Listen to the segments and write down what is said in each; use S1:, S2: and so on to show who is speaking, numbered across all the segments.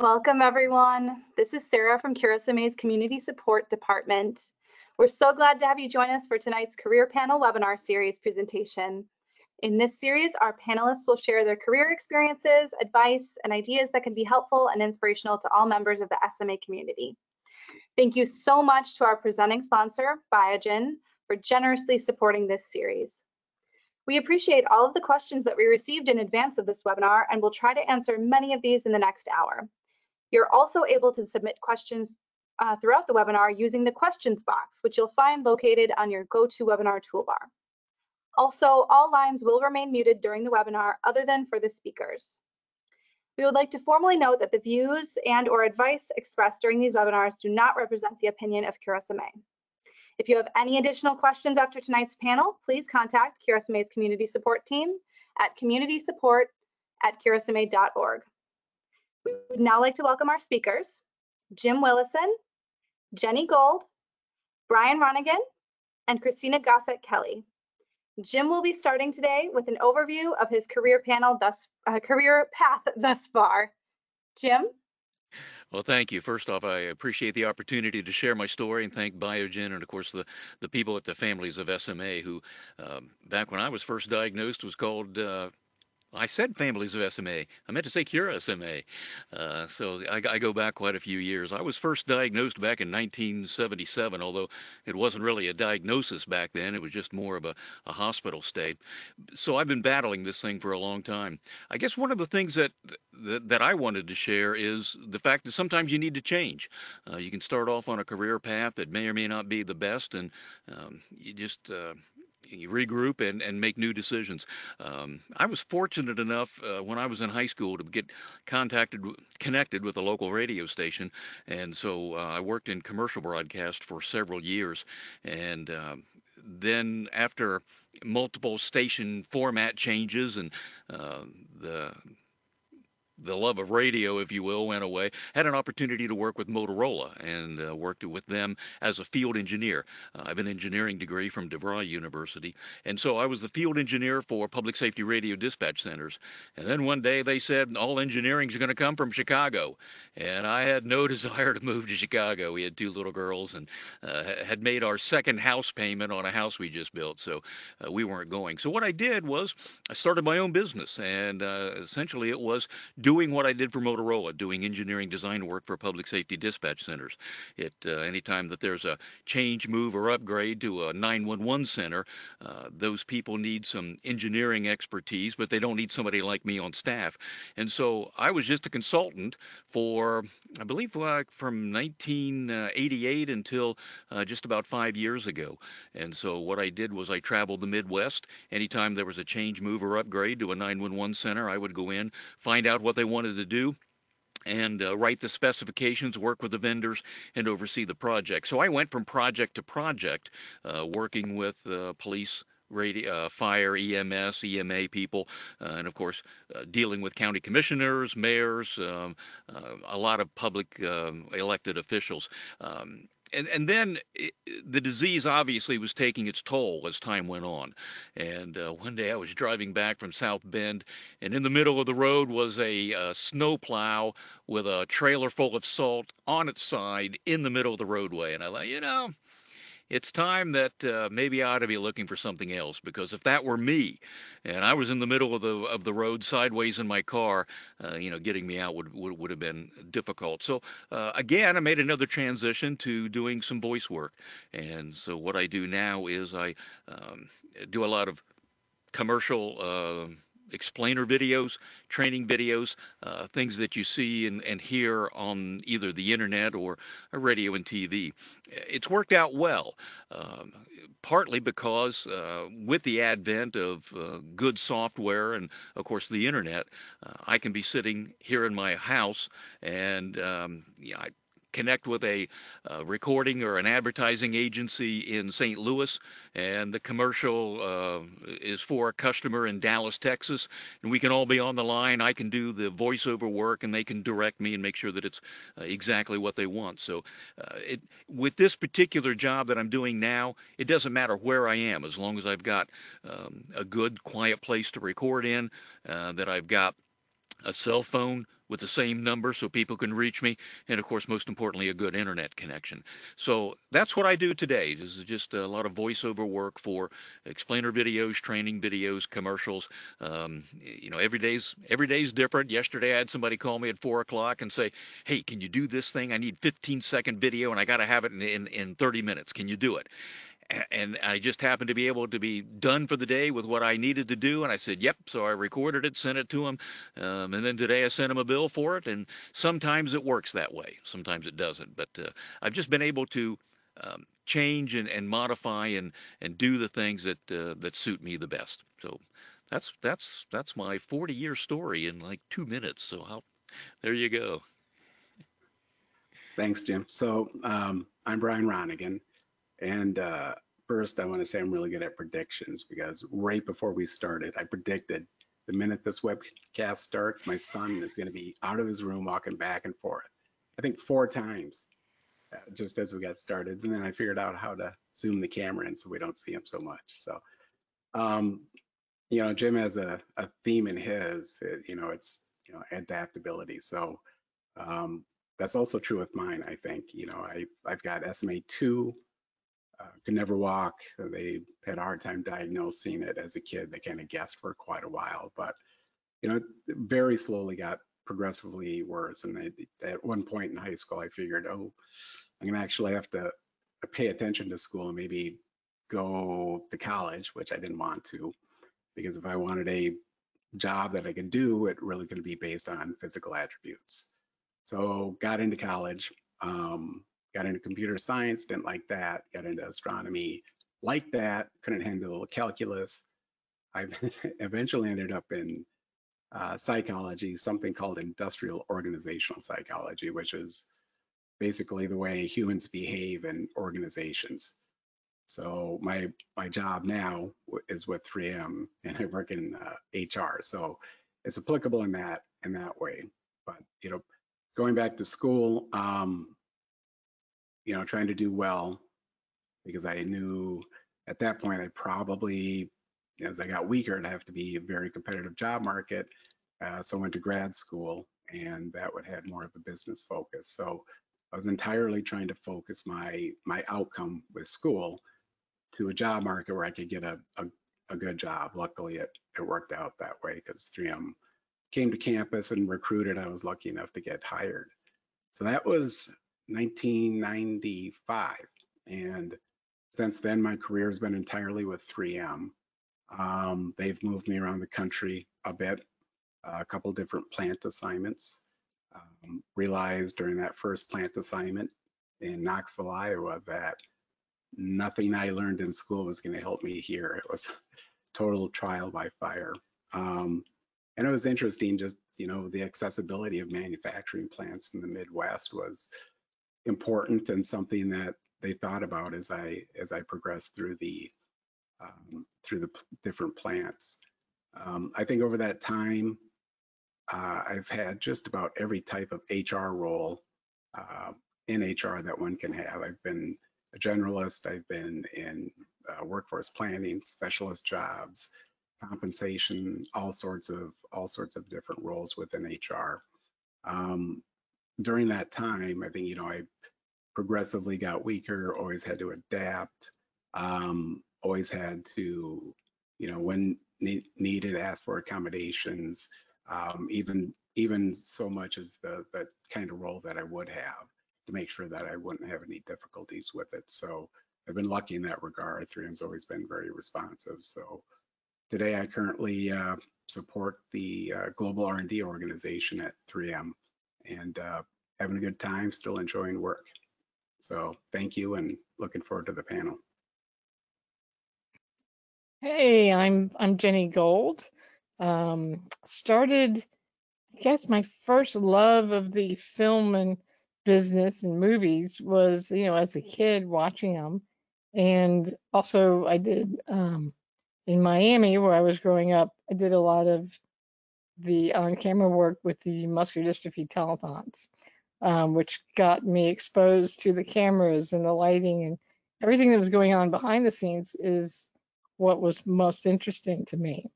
S1: Welcome everyone. This is Sarah from CureSMA's Community Support Department. We're so glad to have you join us for tonight's Career Panel webinar series presentation. In this series, our panelists will share their career experiences, advice, and ideas that can be helpful and inspirational to all members of the SMA community. Thank you so much to our presenting sponsor, Biogen, for generously supporting this series. We appreciate all of the questions that we received in advance of this webinar and we'll try to answer many of these in the next hour. You're also able to submit questions uh, throughout the webinar using the questions box, which you'll find located on your GoToWebinar toolbar. Also, all lines will remain muted during the webinar other than for the speakers. We would like to formally note that the views and or advice expressed during these webinars do not represent the opinion of CureSMA. If you have any additional questions after tonight's panel, please contact CureSMA's community support team at communitysupport at curesma.org. We would now like to welcome our speakers, Jim Willison, Jenni Gold, Brian Ronningen, and Katrina Gossett Kelly. Jim will be starting today with an overview of his career panel thus uh, career path thus far. Jim?
S2: Well, thank you. First off, I appreciate the opportunity to share my story and thank Biogen and, of course, the, the people at the families of SMA who, um, back when I was first diagnosed, was called uh, I said families of SMA. I meant to say Cure SMA. Uh, so I, I, go back quite a few years. I was first diagnosed back in 1977, although it wasn't really a diagnosis back then. It was just more of a, a hospital stay. So I've been battling this thing for a long time. I guess one of the things that that, that I wanted to share is the fact that sometimes you need to change. Uh, you can start off on a career path that may or may not be the best, and um, you just uh, you regroup and, and make new decisions. Um, I was fortunate enough uh, when I was in high school to get contacted, connected with a local radio station, and so uh, I worked in commercial broadcast for several years, and um, then after multiple station format changes and uh, the the love of radio, if you will, went away. Had an opportunity to work with Motorola and uh, worked with them as a field engineer. Uh, I have an engineering degree from DeVry University, and so I was the field engineer for public safety radio dispatch centers. And then one day they said all engineering is going to come from Chicago, and I had no desire to move to Chicago. We had two little girls and uh, had made our second house payment on a house we just built, so uh, we weren't going. So what I did was I started my own business, and uh, essentially it was doing what I did for Motorola, doing engineering design work for public safety dispatch centers. It uh, anytime that there's a change, move, or upgrade to a 911 center, uh, those people need some engineering expertise, but they don't need somebody like me on staff. And so I was just a consultant for, I believe, uh, from 1988 until uh, just about five years ago. And so what I did was I traveled the Midwest. Anytime there was a change, move, or upgrade to a 911 center, I would go in, find out what what they wanted to do and uh, write the specifications, work with the vendors, and oversee the project. So I went from project to project, uh, working with uh, police. Radio, uh, fire, EMS, EMA people, uh, and of course, uh, dealing with county commissioners, mayors, um, a lot of public um, elected officials. Um, and and then it, the disease obviously was taking its toll as time went on. And uh, one day I was driving back from South Bend, and in the middle of the road was a uh, snowplow with a trailer full of salt on its side in the middle of the roadway. And I thought, you know, it's time that uh, maybe I ought to be looking for something else because if that were me, and I was in the middle of the of the road sideways in my car, uh, you know, getting me out would would, would have been difficult. So uh, again, I made another transition to doing some voice work, and so what I do now is I um, do a lot of commercial uh, explainer videos, training videos, uh, things that you see and, and hear on either the internet or radio and TV. It's worked out well, um, partly because uh, with the advent of uh, good software and, of course, the internet, uh, I can be sitting here in my house and um, yeah, I connect with a uh, recording or an advertising agency in St. Louis, and the commercial uh, is for a customer in Dallas, Texas, and we can all be on the line. I can do the voiceover work, and they can direct me and make sure that it's uh, exactly what they want. So, uh, it, with this particular job that I'm doing now, it doesn't matter where I am as long as I've got um, a good, quiet place to record in, uh, that I've got a cell phone with the same number so people can reach me, and of course, most importantly, a good internet connection. So that's what I do today. This is just a lot of voiceover work for explainer videos, training videos, commercials. Um, you know, every day's every day's different. Yesterday, I had somebody call me at four o'clock and say, "Hey, can you do this thing? I need 15 second video, and I got to have it in, in in 30 minutes. Can you do it?" And I just happened to be able to be done for the day with what I needed to do. And I said, yep. So I recorded it, sent it to him. Um, and then today I sent him a bill for it. And sometimes it works that way. Sometimes it doesn't. But uh, I've just been able to um, change and, and modify and, and do the things that, uh, that suit me the best. So that's, that's, that's my 40 year story in like two minutes. So I'll, there you go.
S3: Thanks, Jim. So um, I'm Brian Ronningen. And uh, first, I want to say I'm really good at predictions because right before we started, I predicted the minute this webcast starts, my son is going to be out of his room walking back and forth. I think four times uh, just as we got started. And then I figured out how to zoom the camera in so we don't see him so much. So, um, you know, Jim has a, a theme in his, it, you know, it's, you know, adaptability. So um, that's also true with mine, I think. You know, I, I've got SMA 2 uh, could never walk. They had a hard time diagnosing it as a kid. They kind of guessed for quite a while, but you know, very slowly got progressively worse. And I, at one point in high school, I figured, oh, I'm gonna actually have to pay attention to school and maybe go to college, which I didn't want to, because if I wanted a job that I could do, it really could be based on physical attributes. So got into college. Um, got into computer science, didn't like that, got into astronomy, liked that, couldn't handle calculus. I eventually ended up in uh, psychology, something called industrial organizational psychology, which is basically the way humans behave in organizations. So my my job now is with 3M, and I work in uh, HR. So it's applicable in that in that way. But you know, going back to school, um, you know, trying to do well because I knew at that point I probably, as I got weaker, it'd have to be a very competitive job market. Uh, so I went to grad school and that would have more of a business focus. So I was entirely trying to focus my my outcome with school to a job market where I could get a, a, a good job. Luckily, it, it worked out that way because 3M came to campus and recruited. I was lucky enough to get hired. So that was 1995. And since then, my career has been entirely with 3M. Um, they've moved me around the country a bit, uh, a couple different plant assignments. Um, realized during that first plant assignment in Knoxville, Iowa, that nothing I learned in school was going to help me here. It was total trial by fire. Um, and it was interesting, just you know, the accessibility of manufacturing plants in the Midwest was important and something that they thought about as I as I progressed through the um, through the different plants. Um, I think over that time, uh, I've had just about every type of HR role uh, in HR that one can have. I've been a generalist. I've been in uh, workforce planning, specialist jobs, compensation, all sorts of all sorts of different roles within HR. Um, during that time, I think, you know, I progressively got weaker, always had to adapt, um, always had to, you know, when ne- needed, ask for accommodations, um, even even so much as the, the kind of role that I would have to make sure that I wouldn't have any difficulties with it. So I've been lucky in that regard. 3M's always been very responsive. So today I currently uh, support the uh, global R&D organization at 3M and uh, having a good time, still enjoying work. So thank you and looking forward to the panel.
S4: Hey, I'm I'm Jenni Gold. Um, started, I guess my first love of the film and business and movies was, you know, as a kid watching them. And also I did um, in Miami where I was growing up, I did a lot of the on-camera work with the muscular dystrophy telethons, um, which got me exposed to the cameras and the lighting and everything that was going on behind the scenes is what was most interesting to me.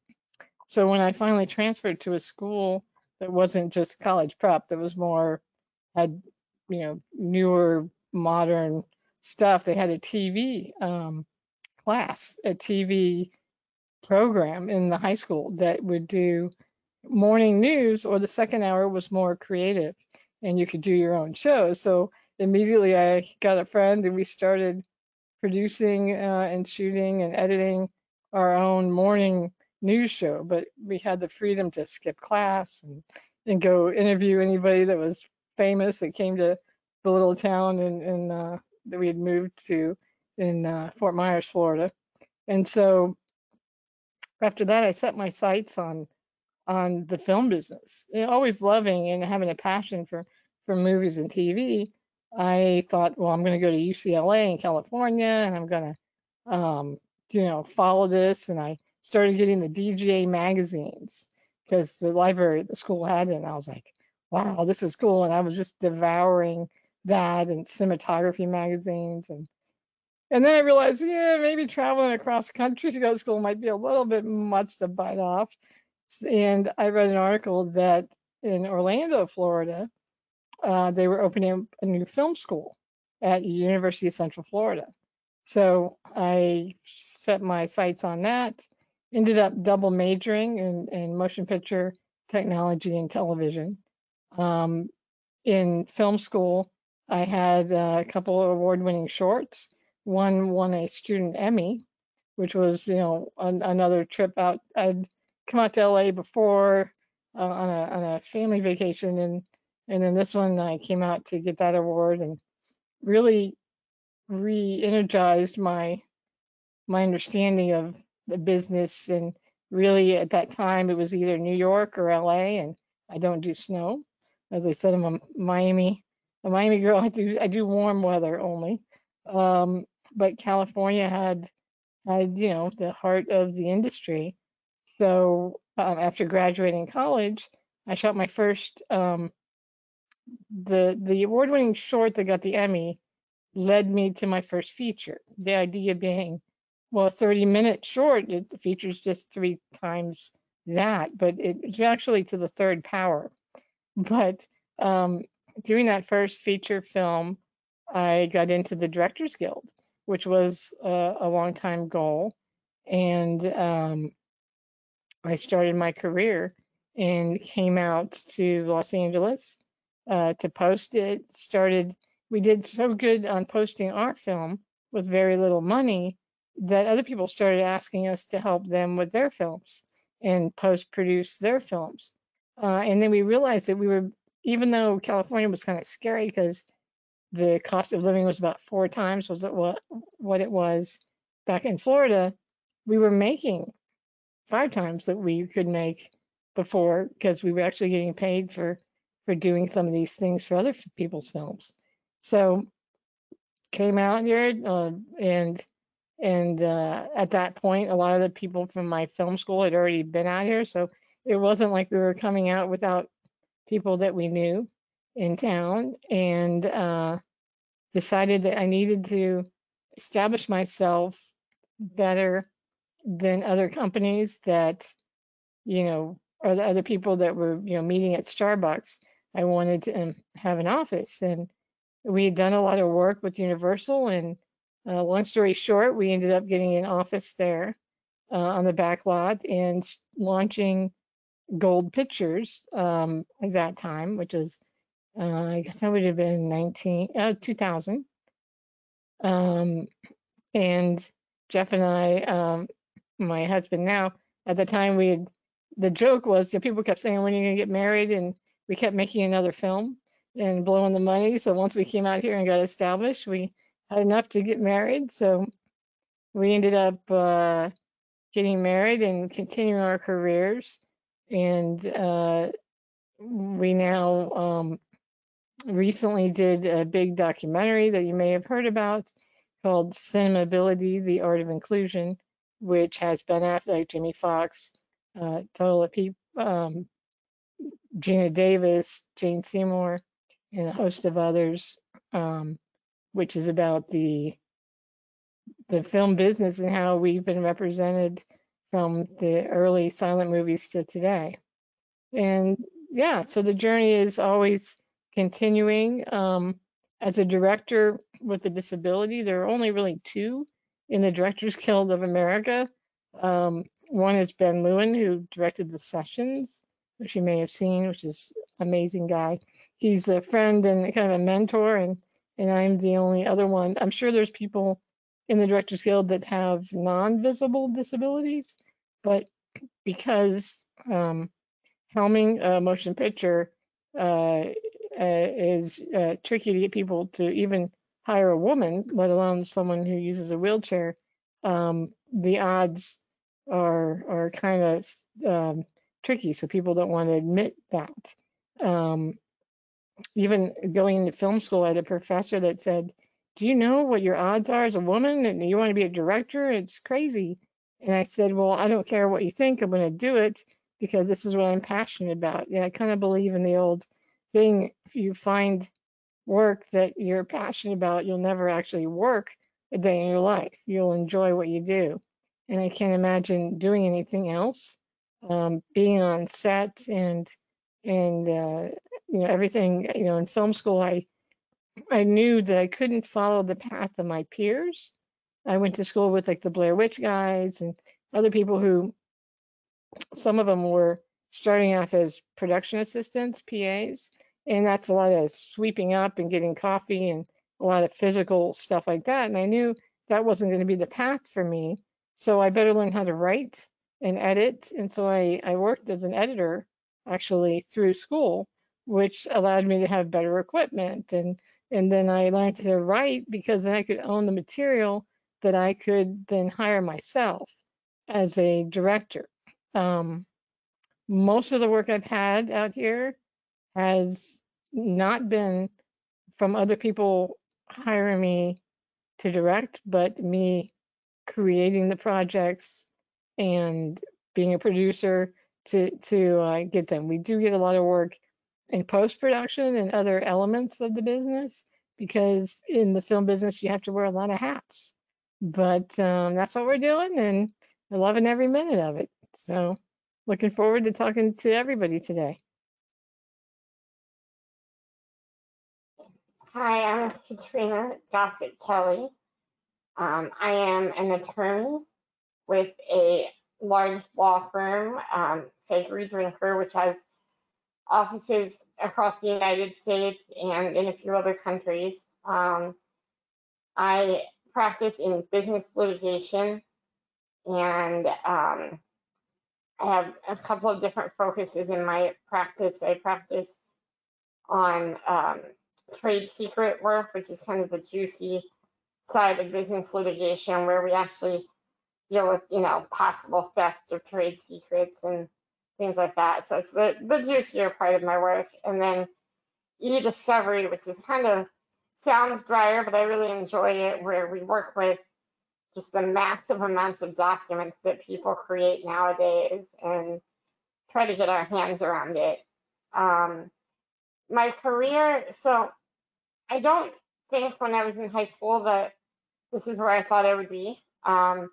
S4: So when I finally transferred to a school that wasn't just college prep, that was more, had, you know, newer, modern stuff. They had a TV um, class, a TV program in the high school that would do morning news, or the second hour was more creative and you could do your own shows. So immediately I got a friend and we started producing uh, and shooting and editing our own morning news show. But we had the freedom to skip class and, and go interview anybody that was famous that came to the little town in, in uh, that we had moved to in uh, Fort Myers, Florida. And so after that, I set my sights on on the film business. Know, always loving and having a passion for for movies and TV. I thought, well, I'm going to go to UCLA in California, and I'm going to, um, you know, follow this. And I started getting the DGA magazines because the library at the school had it. And I was like, wow, this is cool. And I was just devouring that and cinematography magazines and and then I realized, yeah, maybe traveling across country to go to school might be a little bit much to bite off. And I read an article that in Orlando, Florida, uh, they were opening a new film school at University of Central Florida. So I set my sights on that, ended up double majoring in, in motion picture technology and television. Um, in film school, I had a couple of award-winning shorts. One won a student Emmy, which was, you know, an, another trip out. I'd come out to LA before uh, on a on a family vacation, and and then this one I came out to get that award and really re-energized my my understanding of the business and really at that time it was either New York or LA and I don't do snow. As I said, I'm a Miami a Miami girl. I do I do warm weather only. Um, but California had had you know the heart of the industry. So um, after graduating college, I shot my first um, the the award-winning short that got the Emmy led me to my first feature. The idea being, well, a 30-minute short, it features just three times that, but it's actually to the third power. But um, doing that first feature film, I got into the Directors Guild, which was a, a long time goal. And um, I started my career and came out to Los Angeles uh, to post it. Started, we did so good on posting our film with very little money that other people started asking us to help them with their films and post produce their films. Uh, and then we realized that we were even though California was kind of scary because the cost of living was about four times was what what it was back in Florida, we were making five times that we could make before because we were actually getting paid for for doing some of these things for other people's films. So came out here uh, and and uh, at that point, a lot of the people from my film school had already been out here, so it wasn't like we were coming out without people that we knew in town and uh, decided that I needed to establish myself better than other companies that, you know, or the other people that were, you know, meeting at Starbucks. I wanted to um, have an office and we had done a lot of work with Universal and uh, long story short, we ended up getting an office there uh, on the back lot and launching gold pictures um, at that time, which was, uh, I guess that would have been 19, uh, 2000. Um, and Jeff and I, um, my husband now, at the time we had, the joke was, know, people kept saying, when are you gonna get married? And we kept making another film and blowing the money. So once we came out here and got established, we had enough to get married. So we ended up uh, getting married and continuing our careers and uh, we now um, recently did a big documentary that you may have heard about called Cinemability, The Art of Inclusion, which has Ben Affleck, Jamie Foxx, uh, Peep, um, Geena Davis, Jane Seymour, and a host of others, um, which is about the the film business and how we've been represented from the early silent movies to today. And yeah, so the journey is always continuing. Um, as a director with a disability, there are only really two in the Directors Guild of America. Um, one is Ben Lewin, who directed The Sessions, which you may have seen, which is amazing guy. He's a friend and kind of a mentor, and and I'm the only other one. I'm sure there's people in the Directors Guild that have non-visible disabilities, but because um, helming a motion picture uh, uh, is uh, tricky to get people to even hire a woman, let alone someone who uses a wheelchair, um, the odds are are kind of um, tricky. So people don't want to admit that. Um, even going to film school, I had a professor that said, "Do you know what your odds are as a woman, and you want to be a director? It's crazy." And I said, "Well, I don't care what you think. I'm going to do it because this is what I'm passionate about." Yeah, I kind of believe in the old thing. If you find work that you're passionate about, you'll never actually work a day in your life. You'll enjoy what you do. And I can't imagine doing anything else. Um, being on set and and uh, you know everything. You know, in film school, I I knew that I couldn't follow the path of my peers. I went to school with like the Blair Witch guys and other people who some of them were starting off as production assistants, PAs, and that's a lot of sweeping up and getting coffee and a lot of physical stuff like that. And I knew that wasn't going to be the path for me. So I better learn how to write and edit. And so I, I worked as an editor actually through school, which allowed me to have better equipment. And, and then I learned to write because then I could own the material that I could then hire myself as a director. Um, most of the work I've had out here has not been from other people hiring me to direct, but me creating the projects and being a producer to to uh, get them. We do get a lot of work in post production and other elements of the business because in the film business you have to wear a lot of hats. But um, that's what we're doing, and loving every minute of it. So looking forward to talking to everybody today.
S5: Hi, I'm Katrina Gossett Kelly. Um, I am an attorney with a large law firm, um, Faegre Drinker, which has offices across the United States and in a few other countries. Um, I practice in business litigation and um, I have a couple of different focuses in my practice. I practice on um, trade secret work, which is kind of the juicy side of business litigation where we actually deal with, you know, possible theft of trade secrets and things like that. So it's the, the juicier part of my work. And then e-discovery, which is kind of sounds drier, but I really enjoy it, where we work with just the massive amounts of documents that people create nowadays and try to get our hands around it. Um, my career, so I don't think when I was in high school that this is where I thought I would be. Um,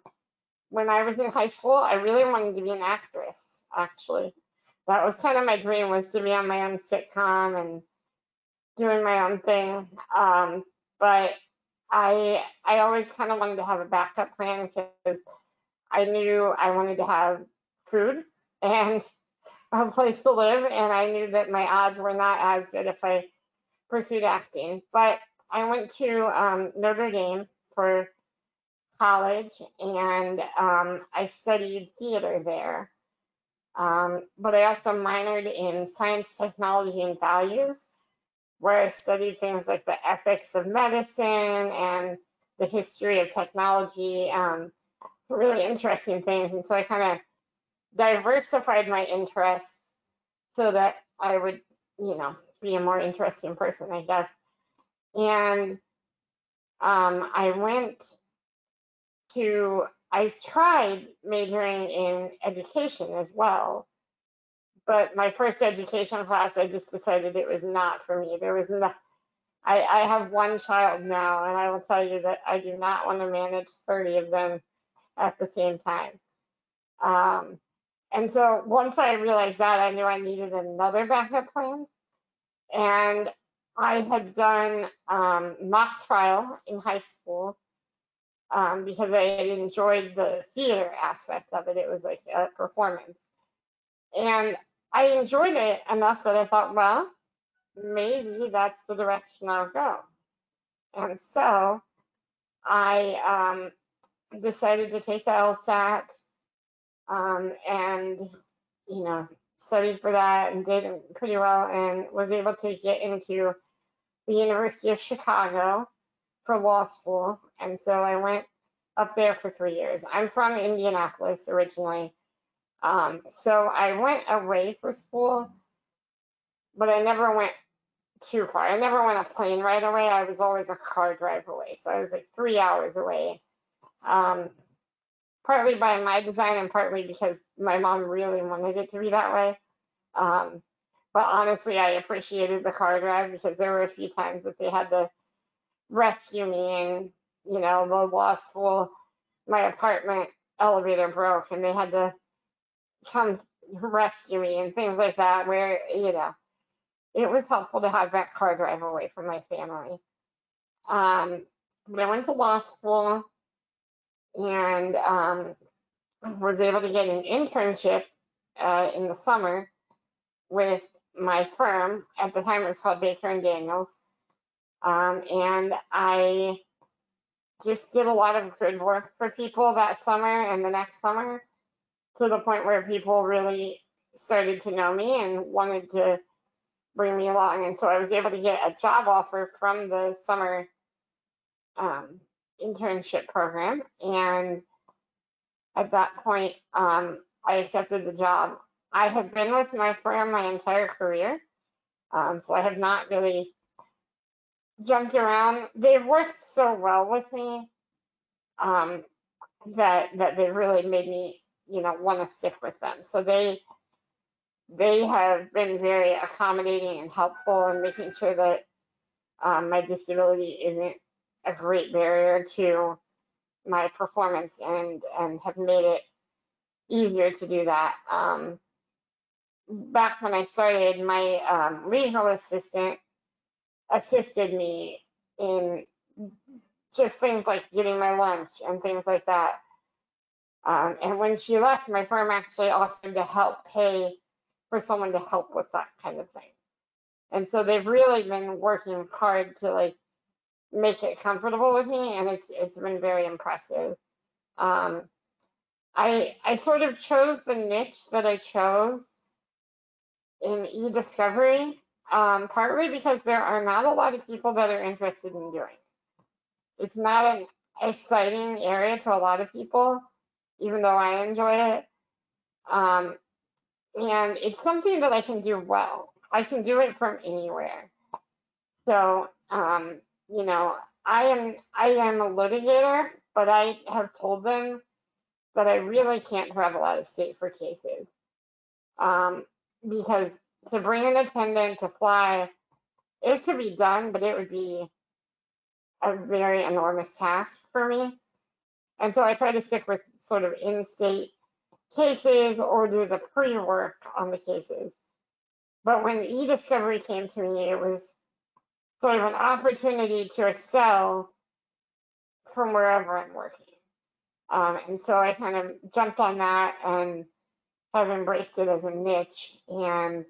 S5: when I was in high school, I really wanted to be an actress, actually. That was kind of my dream was to be on my own sitcom and doing my own thing. Um, but I I always kind of wanted to have a backup plan because I knew I wanted to have food and a place to live, and I knew that my odds were not as good if I pursued acting. But I went to um, Notre Dame for college and um, I studied theater there. Um, but I also minored in science, technology, and values, where I studied things like the ethics of medicine and the history of technology, um, really interesting things. And so I kind of diversified my interests so that I would, you know, be a more interesting person, I guess. And um, I went to, I tried majoring in education as well. But my first education class, I just decided it was not for me. There was no, I, I have one child now, and I will tell you that I do not want to manage 30 of them at the same time. Um, And so once I realized that, I knew I needed another backup plan. And I had done um, mock trial in high school um, because I enjoyed the theater aspect of it. It was like a performance. And I enjoyed it enough that I thought, well, maybe that's the direction I'll go. And so I um, decided to take the LSAT um, and, you know, studied for that and did pretty well and was able to get into the University of Chicago for law school. And so I went up there for three years. I'm from Indianapolis originally. Um, so I went away for school, but I never went too far. I never went a plane right away. I was always a car drive away. So I was like three hours away. Um, partly by my design and partly because my mom really wanted it to be that way. Um, but honestly, I appreciated the car drive because there were a few times that they had to rescue me and, you know, the law school, my apartment elevator broke and they had to come rescue me and things like that where, you know, it was helpful to have that car drive away from my family. Um, I went to law school and um, was able to get an internship uh, in the summer with my firm. At the time, it was called Baker and Daniels, um, and I just did a lot of good work for people that summer and the next summer, to the point where people really started to know me and wanted to bring me along. And so I was able to get a job offer from the summer um, internship program. And at that point, um, I accepted the job. I have been with my firm my entire career, um, so I have not really jumped around. They've worked so well with me um, that that they've really made me, you know, want to stick with them. So they they have been very accommodating and helpful in making sure that um, my disability isn't a great barrier to my performance and and have made it easier to do that. Um, back when I started, my um, regional assistant assisted me in just things like getting my lunch and things like that. Um, and when she left, my firm actually offered to help pay for someone to help with that kind of thing. And so they've really been working hard to like make it comfortable with me, and it's it's been very impressive. Um, I I sort of chose the niche that I chose in e-discovery, um, partly because there are not a lot of people that are interested in doing. It. It's not an exciting area to a lot of people, even though I enjoy it. Um, and it's something that I can do well. I can do it from anywhere. So um, you know, I am I am a litigator, but I have told them that I really can't travel out of state for cases. Um, because to bring an attendant to fly, it could be done, but it would be a very enormous task for me. And so I try to stick with sort of in-state cases or do the pre-work on the cases. But when e-discovery came to me, it was sort of an opportunity to excel from wherever I'm working. Um, and so I kind of jumped on that and have embraced it as a niche. And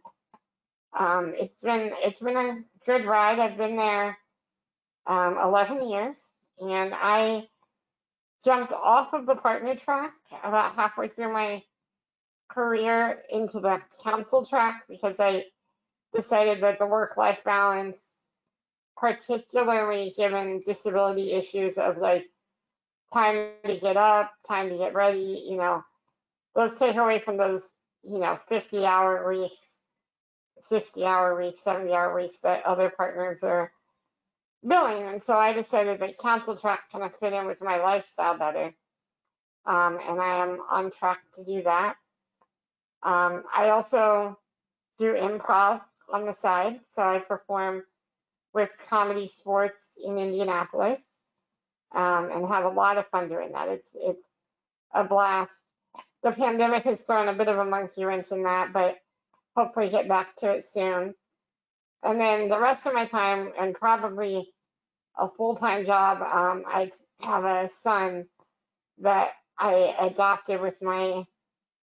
S5: um, it's been it's been a good ride. I've been there um, 11 years, and I jumped off of the partner track about halfway through my career into the counsel track because I decided that the work-life balance particularly given disability issues of like time to get up, time to get ready, you know, those take away from those, you know, 50 hour weeks, 60 hour weeks, 70 hour weeks that other partners are billing. And so I decided that counsel track kind of fit in with my lifestyle better. Um, and I am on track to do that. Um, I also do improv on the side. So I perform with Comedy Sports in Indianapolis um, and have a lot of fun doing that. It's it's a blast. the pandemic has thrown a bit of a monkey wrench in that, but hopefully get back to it soon. And then the rest of my time and probably a full-time job, um, I have a son that I adopted with my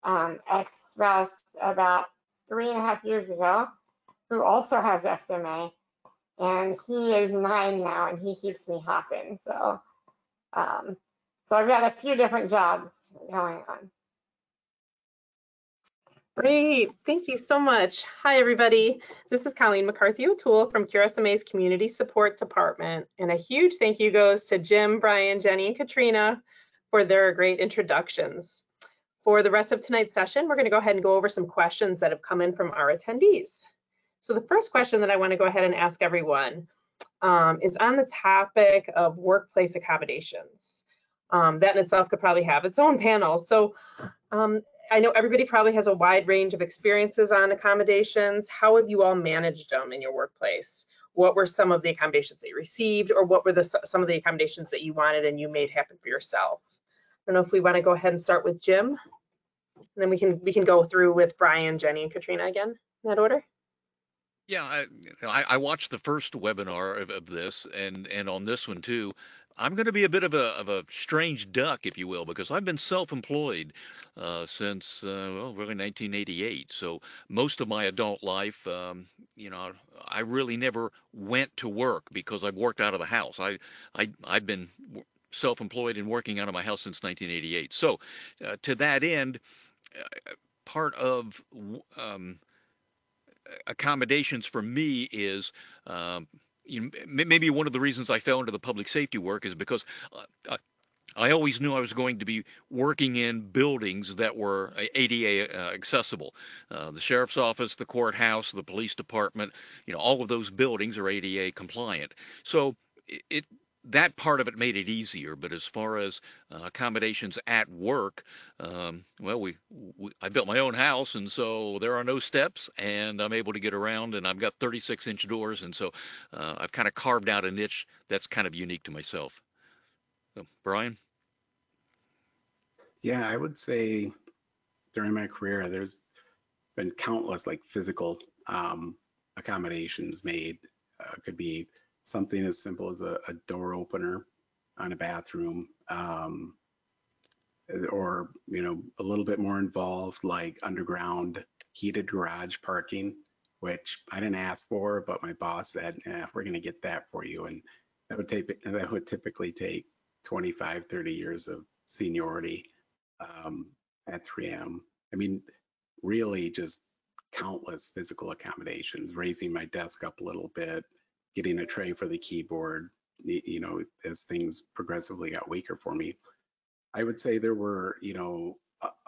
S5: um, ex-spouse about three and a half years ago, who also has SMA. And he is nine now and he keeps me hopping. So, um, so I've got a few different jobs going on.
S6: Great, thank you so much. Hi, everybody. This is Colleen McCarthy O'Toole from CureSMA's Community Support Department. And a huge thank you goes to Jim, Brian, Jenni, and Katrina for their great introductions. For the rest of tonight's session, we're going to go ahead and go over some questions that have come in from our attendees. So the first question that I want to go ahead and ask everyone um, is on the topic of workplace accommodations. Um, that in itself could probably have its own panel. So um, I know everybody probably has a wide range of experiences on accommodations. How have you all managed them in your workplace? What were some of the accommodations that you received or what were the, some of the accommodations that you wanted and you made happen for yourself? I don't know if we want to go ahead and start with Jim. And then we can we can go through with Brian, Jenni, and Katrina again in that order.
S2: Yeah, I, I, watched the first webinar of, of this, and and on this one too. I'm going to be a bit of a of a strange duck, if you will, because I've been self-employed uh, since uh, well, really 1988. So most of my adult life, um, you know, I really never went to work because I've worked out of the house. I I I've been self-employed and working out of my house since 1988. So uh, to that end, uh, part of um, accommodations for me is um, you maybe one of the reasons I fell into the public safety work is because uh, I always knew I was going to be working in buildings that were ADA uh, accessible. Uh, the sheriff's office, the courthouse, the police department, you know, all of those buildings are ADA compliant. So it, it that part of it made it easier. But as far as uh, accommodations at work, um, well, we, we, I built my own house, and so there are no steps, and I'm able to get around, and I've got 36 inch doors, and so uh, I've kind of carved out a niche that's kind of unique to myself. So, Brian.
S3: Yeah, I would say during my career, there's been countless like physical um, accommodations made. Uh, could be something as simple as a, a door opener on a bathroom um, or you know a little bit more involved like underground heated garage parking which i didn't ask for but my boss said eh, we're going to get that for you. And that would take that would typically take 25 30 years of seniority um, at 3m i mean really just countless physical accommodations raising my desk up a little bit getting a tray for the keyboard, you know, as things progressively got weaker for me. I would say there were, you know,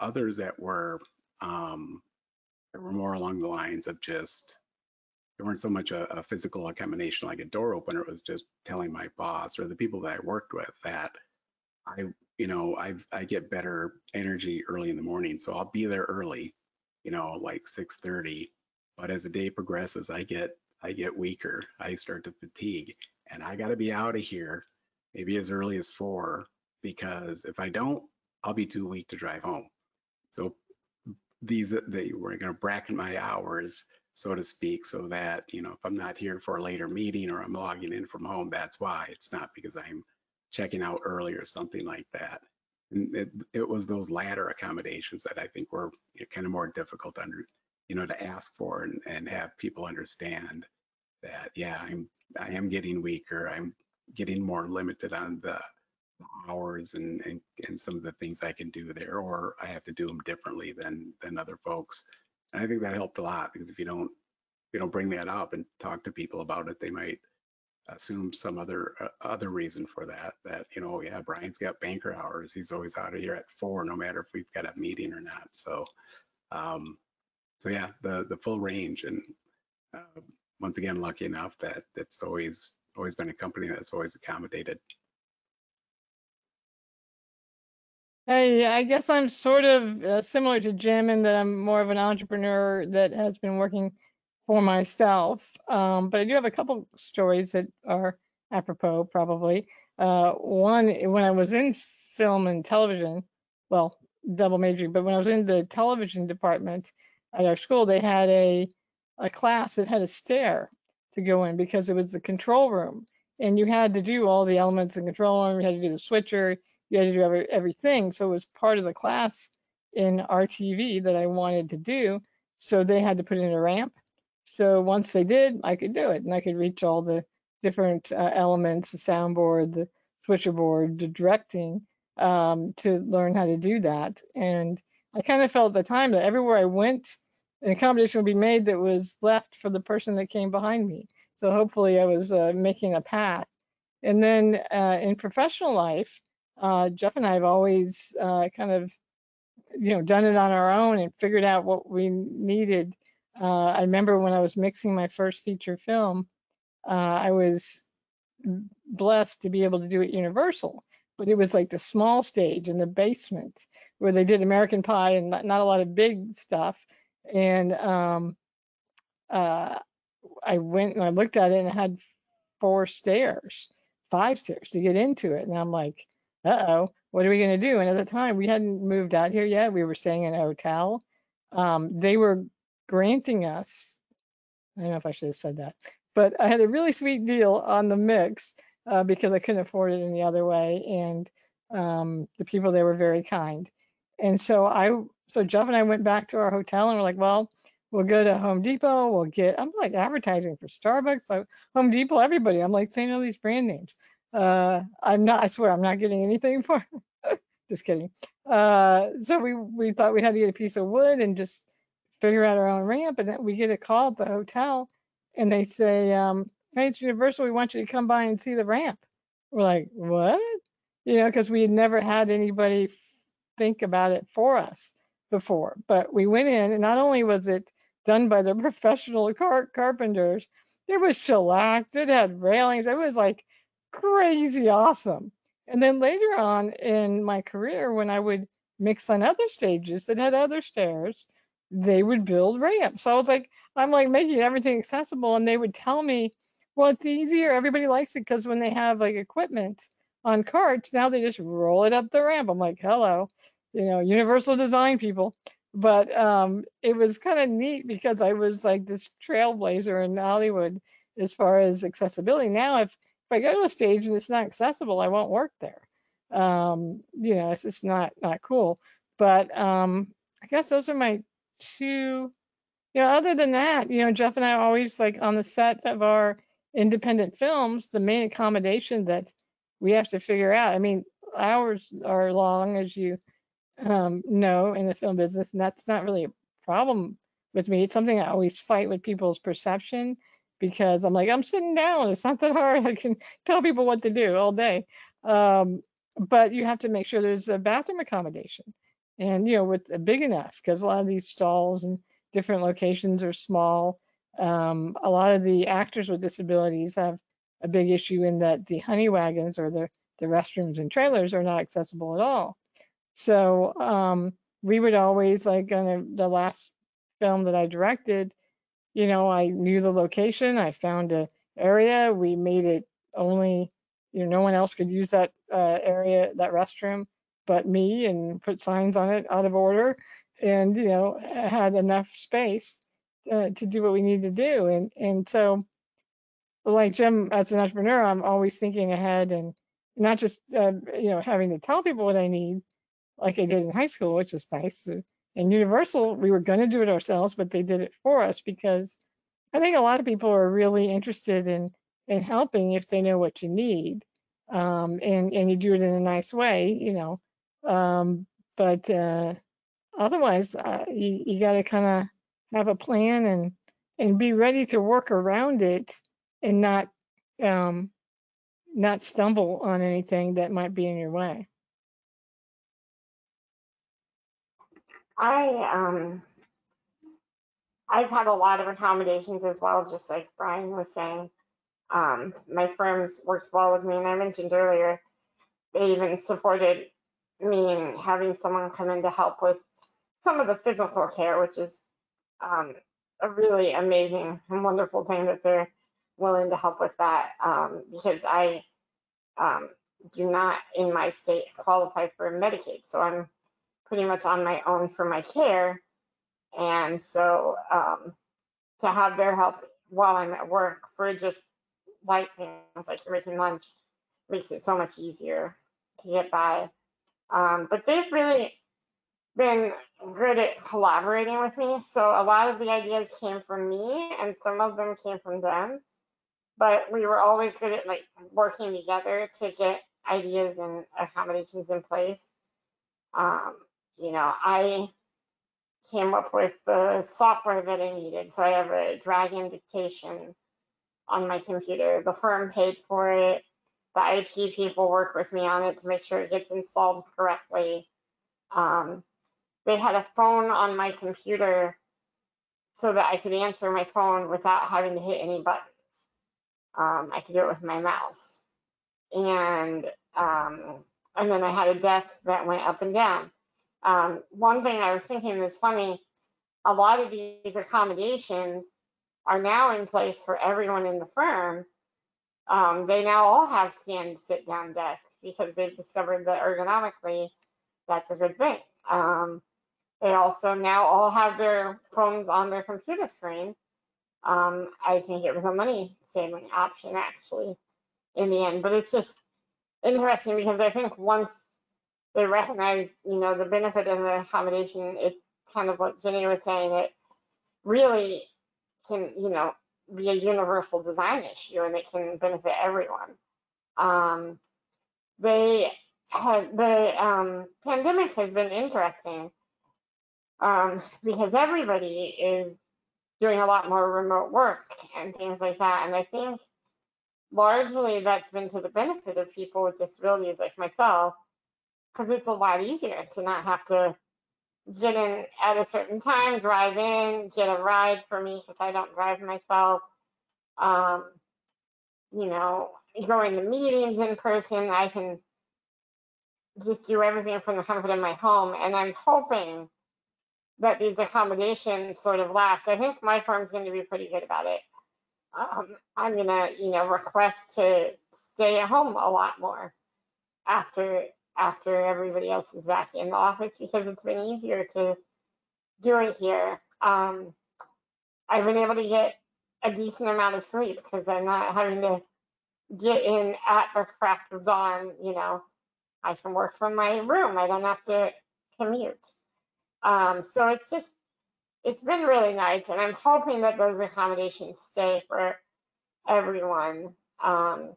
S3: others that were um, that were more along the lines of just there weren't so much a, a, physical accommodation like a door opener. It was just telling my boss or the people that I worked with that I, you know, I I get better energy early in the morning, so I'll be there early, you know, like 6:30. But as the day progresses, I get I get weaker. I start to fatigue, and I got to be out of here maybe as early as four because if I don't, I'll be too weak to drive home. So these they were going to bracket my hours, so to speak, so that you know if I'm not here for a later meeting or I'm logging in from home, that's why. It's not because I'm checking out early or something like that. And it, it was those latter accommodations that I think were you know, kind of more difficult to under, you know, to ask for and, and have people understand that, yeah, I'm, I am getting weaker. I'm getting more limited on the hours and, and, and some of the things I can do there, or I have to do them differently than, than other folks. And I think that helped a lot because if you don't, if you don't bring that up and talk to people about it, they might assume some other uh, other reason for that that you know yeah brian's got banker hours he's always out of here at four no matter if we've got a meeting or not so um so yeah, the the full range, and uh, once again, lucky enough that it's always always been a company that's always accommodated.
S4: Hey, I guess I'm sort of uh, similar to Jim in that I'm more of an entrepreneur that has been working for myself. Um, but I do have a couple stories that are apropos, probably. Uh, one, when I was in film and television, well, double majoring, but when I was in the television department at our school, they had a a class that had a stair to go in because it was the control room, and you had to do all the elements in the control room. You had to do the switcher, you had to do every, everything. So it was part of the class in RTV that I wanted to do. So they had to put in a ramp. So once they did, I could do it, and I could reach all the different uh, elements, the soundboard, the switcher board, the directing, um, to learn how to do that. And I kind of felt at the time that everywhere I went, an accommodation would be made that was left for the person that came behind me. So hopefully I was uh, making a path. And then uh, in professional life, uh, Jeff and I have always uh, kind of, you know, done it on our own and figured out what we needed. Uh, I remember when I was mixing my first feature film, uh, I was blessed to be able to do it Universal, but it was like the small stage in the basement where they did American Pie and not, not a lot of big stuff. And um, uh, I went and I looked at it and it had four stairs, five stairs to get into it. And I'm like, uh-oh, what are we going to do? And at the time, we hadn't moved out here yet. We were staying in a hotel. Um, they were granting us, I don't know if I should have said that, but I had a really sweet deal on the mix uh, because I couldn't afford it any other way. And um, the people there were very kind. And so I, so Jeff and I went back to our hotel and we're like, well, we'll go to Home Depot. We'll get, I'm like advertising for Starbucks, like Home Depot, everybody. I'm like saying all these brand names. Uh, I'm not, I swear, I'm not getting anything for, just kidding. Uh, so we, we thought we had to get a piece of wood and just figure out our own ramp. And then we get a call at the hotel and they say, um, hey, it's Universal. We want you to come by and see the ramp. We're like, what? You know, because we had never had anybody think about it for us before. But we went in, and not only was it done by the professional car- carpenters, it was shellacked, it had railings, it was like crazy awesome. And then later on in my career, when I would mix on other stages that had other stairs, they would build ramps. So I was like, I'm like making everything accessible, and they would tell me, well, it's easier. Everybody likes it because when they have like equipment on carts, now they just roll it up the ramp. I'm like, hello, you know, universal design people. But um, it was kind of neat because I was like this trailblazer in Hollywood as far as accessibility. Now, if if I go to a stage and it's not accessible, I won't work there. Um, you know, it's just not not cool. But um, I guess those are my two. You know, other than that, you know, Jeff and I always like on the set of our independent films, the main accommodation that we have to figure out. I mean, hours are long, as you um, know, in the film business, and that's not really a problem with me. It's something I always fight with people's perception because I'm like, I'm sitting down. It's not that hard. I can tell people what to do all day. Um, but you have to make sure there's a bathroom accommodation and, you know, with uh, big enough because a lot of these stalls and different locations are small. Um, a lot of the actors with disabilities have a big issue in that the honey wagons or the, the restrooms and trailers are not accessible at all. So um, we would always like on a, the last film that I directed, you know, I knew the location. I found a area. We made it only, you know, no one else could use that uh, area, that restroom, but me, and put signs on it out of order, and you know, had enough space uh, to do what we need to do. And and so, like Jim, as an entrepreneur, I'm always thinking ahead and not just uh, you know having to tell people what I need, like I did in high school, which is nice. And Universal, we were going to do it ourselves, but they did it for us because I think a lot of people are really interested in in helping if they know what you need, um, and and you do it in a nice way, you know. Um, but uh, otherwise, uh, you you got to kind of have a plan and and be ready to work around it and not um, not stumble on anything that might be in your way.
S5: I um I've had a lot of accommodations as well, just like Brian was saying. Um, my firms worked well with me, and I mentioned earlier they even supported me in having someone come in to help with some of the physical care, which is um, a really amazing and wonderful thing that they're willing to help with that um, because I um, do not in my state qualify for Medicaid, so I'm pretty much on my own for my care. And so um, to have their help while I'm at work for just light things like making lunch makes it so much easier to get by. Um, but they've really been good at collaborating with me. So a lot of the ideas came from me and some of them came from them. But we were always good at like working together to get ideas and accommodations in place. Um, you know, I came up with the software that I needed. So I have a Dragon dictation on my computer. The firm paid for it. The IT people work with me on it to make sure it gets installed correctly. Um, they had a phone on my computer so that I could answer my phone without having to hit any buttons. Um, I could do it with my mouse. And um, and then I had a desk that went up and down. Um, one thing I was thinking is funny, a lot of these accommodations are now in place for everyone in the firm. Um, they now all have stand sit down desks because they've discovered that ergonomically that's a good thing. Um, they also now all have their phones on their computer screen. Um, I think it was a money saving option actually in the end, but it's just interesting because I think once they recognize, you know, the benefit of the accommodation, it's kind of what Jenni was saying, it really can, you know, be a universal design issue and it can benefit everyone. Um, they the um, pandemic has been interesting um, because everybody is doing a lot more remote work and things like that. And I think largely that's been to the benefit of people with disabilities like myself, because it's a lot easier to not have to get in at a certain time, drive in, get a ride for me because I don't drive myself. Um, you know, going to meetings in person, I can just do everything from the comfort of my home. And I'm hoping that these accommodations sort of last. I think my firm's going to be pretty good about it. Um, I'm going to, you know, request to stay at home a lot more after after everybody else is back in the office because it's been easier to do it here. Um, I've been able to get a decent amount of sleep because I'm not having to get in at the crack of dawn. You know, I can work from my room. I don't have to commute. Um, so it's just, it's been really nice, and I'm hoping that those accommodations stay for everyone. Um,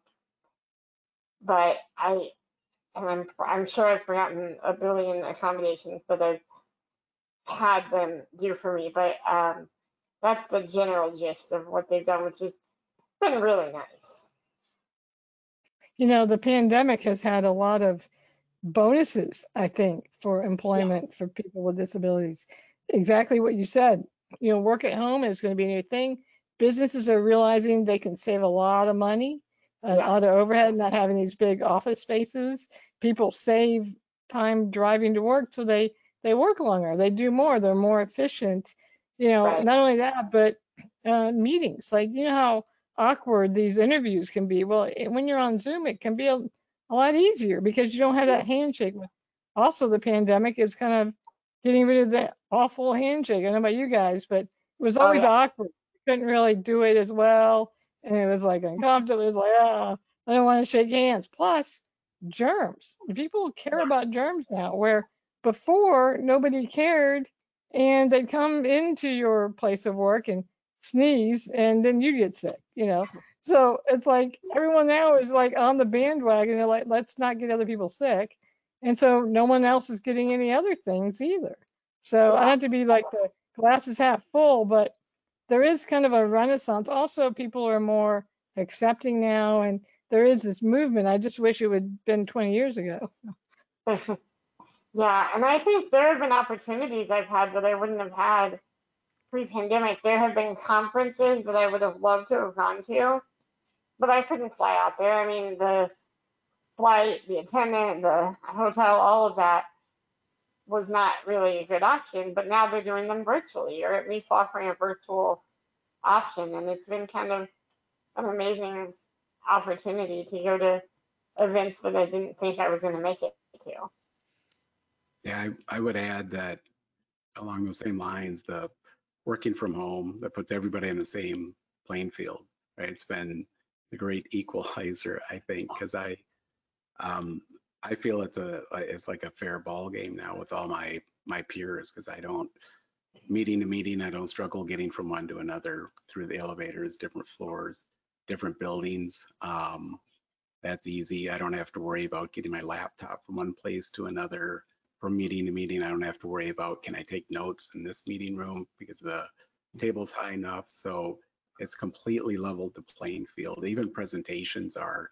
S5: but I, and I'm, I'm sure I've forgotten a billion accommodations that I've had them do for me, but um, that's the general gist of what they've done, which has been really nice.
S4: You know, the pandemic has had a lot of bonuses, I think, for employment for people with disabilities. Exactly what you said. You know, work at home is going to be a new thing. Businesses are realizing they can save a lot of money, a
S5: Yeah.
S4: lot of overhead, not having these big office spaces. People save time driving to work, so they they work longer. They do more. They're more efficient. You know,
S5: Right.
S4: not only that, but uh, meetings. Like you know how awkward these interviews can be. Well, it- when you're on Zoom, it can be a, a lot easier because you don't have that handshake with. Also, the pandemic is kind of getting rid of that awful handshake. I don't know about you guys, but it was
S5: Oh,
S4: always
S5: yeah.
S4: awkward. You couldn't really do it as well, and it was like uncomfortable. It was like, ah, I don't want to shake hands. Plus, germs. People care about germs now, where before nobody cared, and they'd come into your place of work and sneeze, and then you get sick. You know, so it's like everyone now is like on the bandwagon. They're like, let's not get other people sick. And so no one else is getting any other things either. So I have to be like the glass is half full, but there is kind of a renaissance. Also, people are more accepting now, and there is this movement. I just wish it would have been 20 years ago.
S5: Yeah, and I think there have been opportunities I've had that I wouldn't have had pre-pandemic. There have been conferences that I would have loved to have gone to, but I couldn't fly out there. I mean, the flight, the attendant, the hotel, all of that was not really a good option, but now they're doing them virtually or at least offering a virtual option. And it's been kind of an amazing opportunity to go to events that I didn't think I was going to make it to.
S3: Yeah, I, I would add that along those same lines, the working from home that puts everybody in the same playing field, right? It's been the great equalizer, I think, because I, um, I feel it's a it's like a fair ball game now with all my my peers because I don't meeting to meeting I don't struggle getting from one to another through the elevators, different floors, different buildings. Um, that's easy. I don't have to worry about getting my laptop from one place to another. From meeting to meeting, I don't have to worry about can I take notes in this meeting room because the table's high enough. So it's completely leveled the playing field. Even presentations are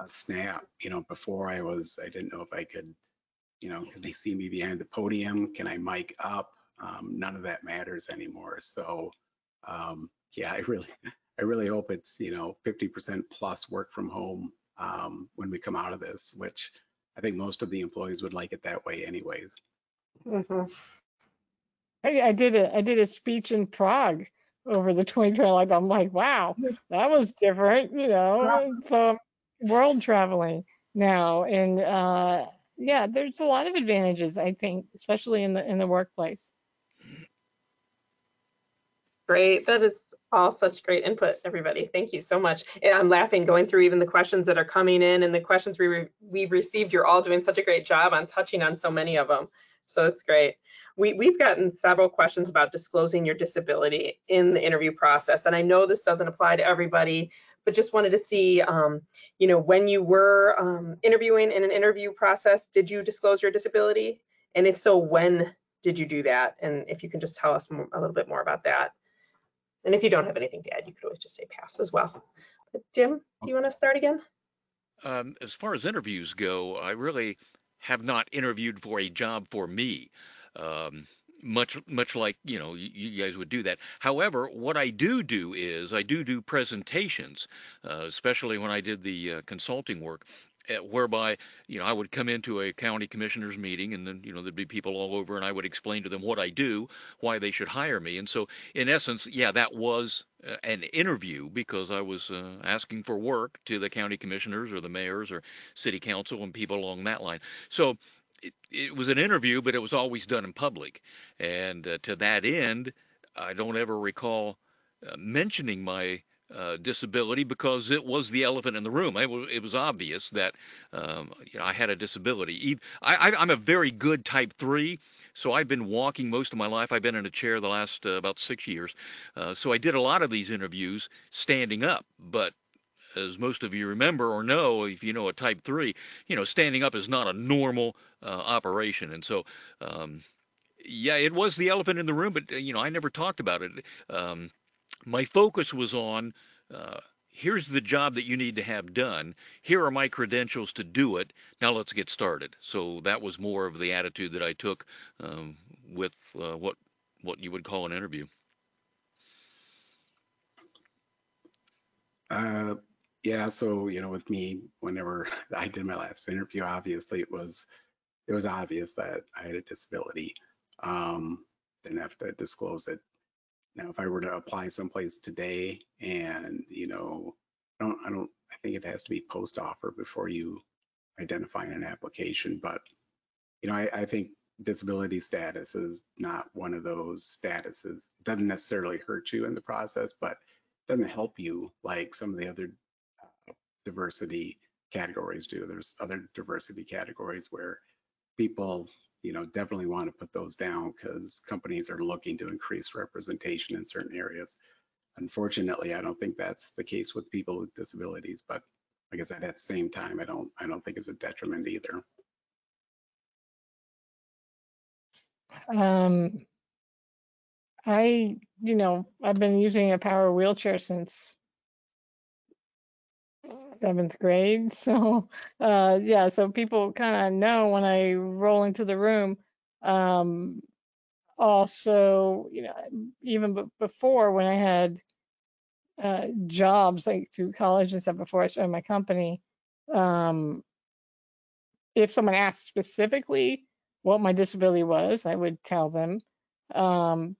S3: a snap. You know, before I was, I didn't know if I could, you know, can they see me behind the podium? Can I mic up? Um, none of that matters anymore. So um, yeah, I really, I really hope it's you know 50% plus work from home um, when we come out of this, which I think most of the employees would like it that way anyways.
S5: Mhm.
S4: I, I did a I did a speech in Prague over the 2020. Like I'm like, wow, that was different, you know. So world traveling now, and uh, yeah, there's a lot of advantages I think, especially in the in the workplace.
S6: Great. That is all such great input, everybody. Thank you so much. And I'm laughing going through even the questions that are coming in and the questions we re we've received. You're all doing such a great job on touching on so many of them. So it's great. We, we've gotten several questions about disclosing your disability in the interview process. And I know this doesn't apply to everybody, but just wanted to see, um, you know, when you were um, interviewing in an interview process, did you disclose your disability? And if so, when did you do that? And if you can just tell us a little bit more about that. And if you don't have anything to add, you could always just say pass as well. But Jim, do you want to start again?
S2: Um, as far as interviews go, I really have not interviewed for a job for me. Um, much much like you know you, guys would do that. However, what I do do is I do do presentations, uh, especially when I did the uh, consulting work, uh, whereby you know I would come into a county commissioners meeting and then you know there'd be people all over and I would explain to them what I do, why they should hire me, and so in essence, yeah, that was uh, an interview because I was uh, asking for work to the county commissioners or the mayors or city council and people along that line. So it, it was an interview, but it was always done in public. And uh, to that end, I don't ever recall uh, mentioning my uh, disability because it was the elephant in the room. It was, it was obvious that um, you know, I had a disability. I, I'm a very good type three, so I've been walking most of my life. I've been in a chair the last uh, about six years. Uh, so I did a lot of these interviews standing up, but as most of you remember or know, if you know a type three, you know, standing up is not a normal operation. And so, um, yeah, it was the elephant in the room, but uh, you know, I never talked about it. Um, my focus was on uh, here's the job that you need to have done. Here are my credentials to do it. Now let's get started. So that was more of the attitude that I took um, with uh, what what you would call an interview.
S3: Uh, yeah, so you know, with me, whenever I did my last interview, obviously it was it was obvious that I had a disability. Um, didn't have to disclose it. Now, if I were to apply someplace today, and you know, I don't, I don't, I think it has to be post offer before you identify an application. But you know, I, I think disability status is not one of those statuses. It doesn't necessarily hurt you in the process, but doesn't help you like some of the other uh, diversity categories do. There's other diversity categories where people, you know, definitely want to put those down because companies are looking to increase representation in certain areas. Unfortunately, I don't think that's the case with people with disabilities, but like I said, at the same time, I don't, I don't think it's a detriment either.
S4: Um, I, you know, I've been using a power wheelchair since seventh grade. So, uh, yeah, so people kind of know when I roll into the room. Um, also, you know, even b- before when I had uh, jobs like through college and stuff before I started my company, um, if someone asked specifically what my disability was, I would tell them. Um,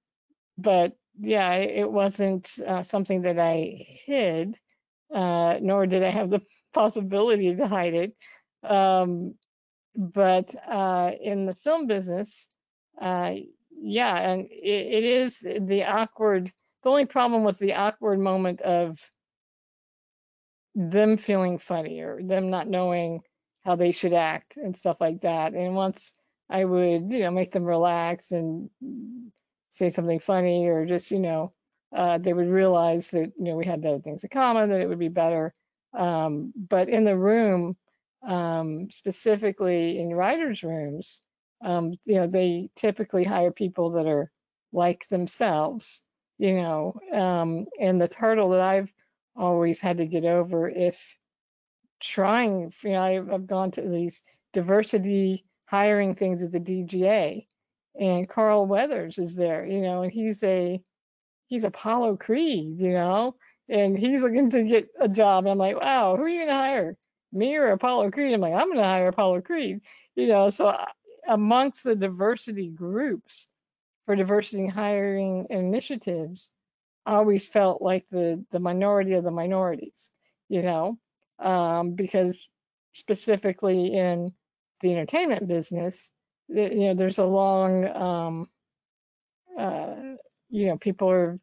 S4: but yeah, it wasn't uh, something that I hid, uh, nor did I have the possibility to hide it. Um, but uh, in the film business, uh, yeah, and it, it is the awkward. The only problem was the awkward moment of them feeling funny or them not knowing how they should act and stuff like that. And once I would, you know, make them relax and say something funny or just, you know, uh, they would realize that, you know, we had other things in common, that it would be better. Um, but in the room, um, specifically in writers' rooms, um, you know, they typically hire people that are like themselves, you know, um, and the hurdle that I've always had to get over if trying, you know, I've, I've gone to these diversity hiring things at the DGA and Carl Weathers is there, you know, and he's a, he's Apollo Creed, you know, and he's looking to get a job. And I'm like, wow, who are you going to hire? Me or Apollo Creed? I'm like, I'm going to hire Apollo Creed, you know, so uh, amongst the diversity groups for diversity hiring initiatives, I always felt like the the minority of the minorities, you know, um, because specifically in the entertainment business, you know, there's a long, um, uh, you know, people are,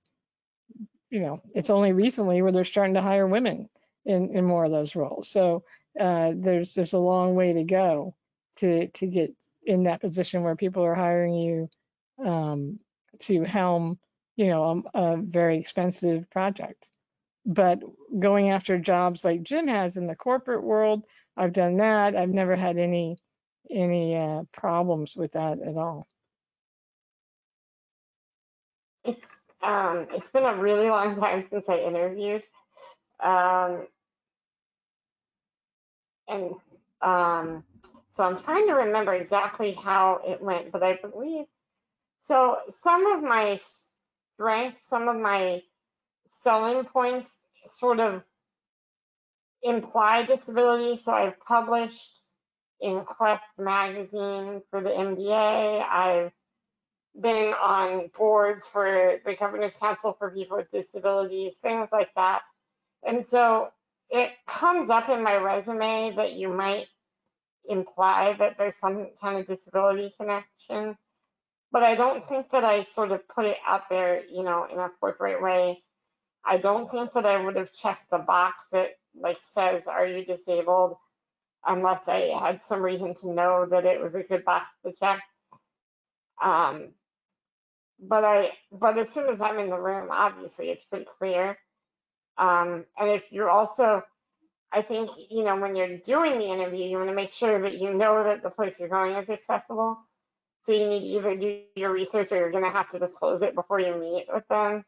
S4: you know, it's only recently where they're starting to hire women in in more of those roles. So uh, there's there's a long way to go to to get in that position where people are hiring you um, to helm you know, a, a very expensive project. But going after jobs like Jim has in the corporate world, I've done that. I've never had any any uh, problems with that at all.
S5: It's um it's been a really long time since I interviewed. Um and um so I'm trying to remember exactly how it went, but I believe so some of my strengths, some of my selling points sort of imply disability. So I've published in Quest magazine for the MDA. I've been on boards for the Governor's Council for People with Disabilities, things like that. And so it comes up in my resume that you might imply that there's some kind of disability connection but I don't think that I sort of put it out there, you know, in a forthright way. I don't think that I would have checked the box that like says, are you disabled? Unless I had some reason to know that it was a good box to check. Um, but I, but as soon as I'm in the room, obviously it's pretty clear. Um, and if you're also, I think, you know, when you're doing the interview, you want to make sure that you know that the place you're going is accessible. So you need to either do your research or you're going to have to disclose it before you meet with them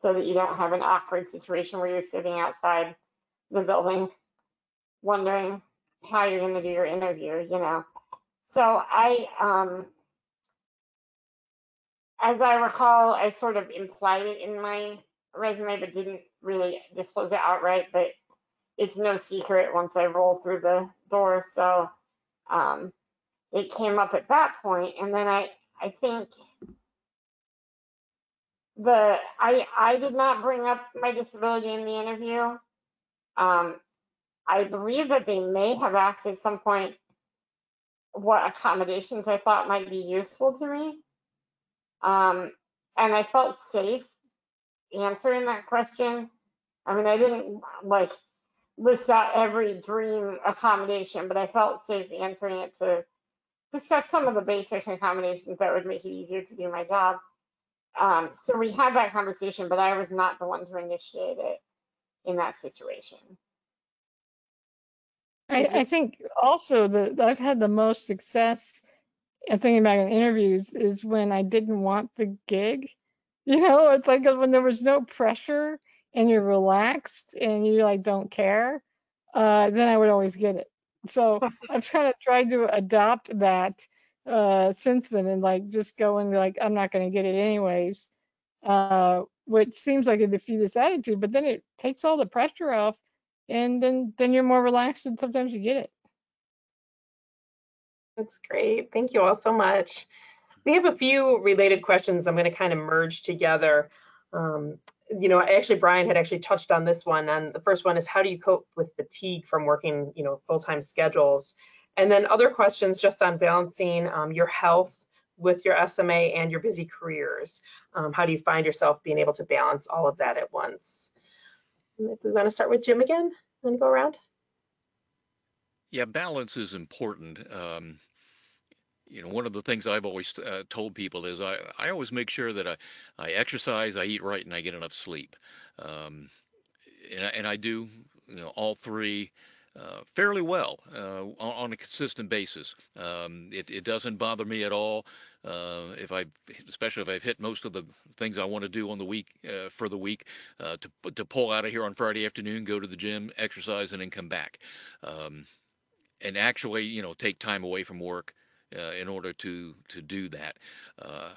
S5: so that you don't have an awkward situation where you're sitting outside the building wondering how you're going to do your interview, you know. So I, um, as I recall, I sort of implied it in my resume, but didn't really disclose it outright. But it's no secret once I roll through the door. So um, it came up at that point, and then I I think the I I did not bring up my disability in the interview. Um, I believe that they may have asked at some point what accommodations I thought might be useful to me. Um, and I felt safe answering that question. I mean, I didn't like list out every dream accommodation, but I felt safe answering it to discuss some of the basic accommodations that would make it easier to do my job. Um, so we had that conversation, but I was not the one to initiate it in that situation.
S4: I, I think also that I've had the most success and thinking back in interviews is when I didn't want the gig. You know, it's like when there was no pressure and you're relaxed and you like don't care, uh, then I would always get it. So I've kind of tried to adopt that uh, since then and like just going like I'm not going to get it anyways, uh, which seems like a defeatist attitude, but then it takes all the pressure off, and then then you're more relaxed and sometimes you get it.
S6: That's great. Thank you all so much. We have a few related questions I'm going to kind of merge together. Um, you know, actually Brian had actually touched on this one. And the first one is how do you cope with fatigue from working, you know, full-time schedules? And then other questions just on balancing um, your health with your SMA and your busy careers. Um, how do you find yourself being able to balance all of that at once? If we want to start with Jim again, then go around.
S2: Yeah, balance is important. Um, you know, one of the things I've always uh, told people is I, I always make sure that I, I exercise, I eat right, and I get enough sleep. Um, and, I, and I do, you know, all three uh, fairly well uh, on, on, a consistent basis. Um, it, it, doesn't bother me at all uh, if I, especially if I've hit most of the things I want to do on the week uh, for the week, uh, to to pull out of here on Friday afternoon, go to the gym, exercise, and then come back. Um, and actually, you know, take time away from work uh, in order to to do that. Uh,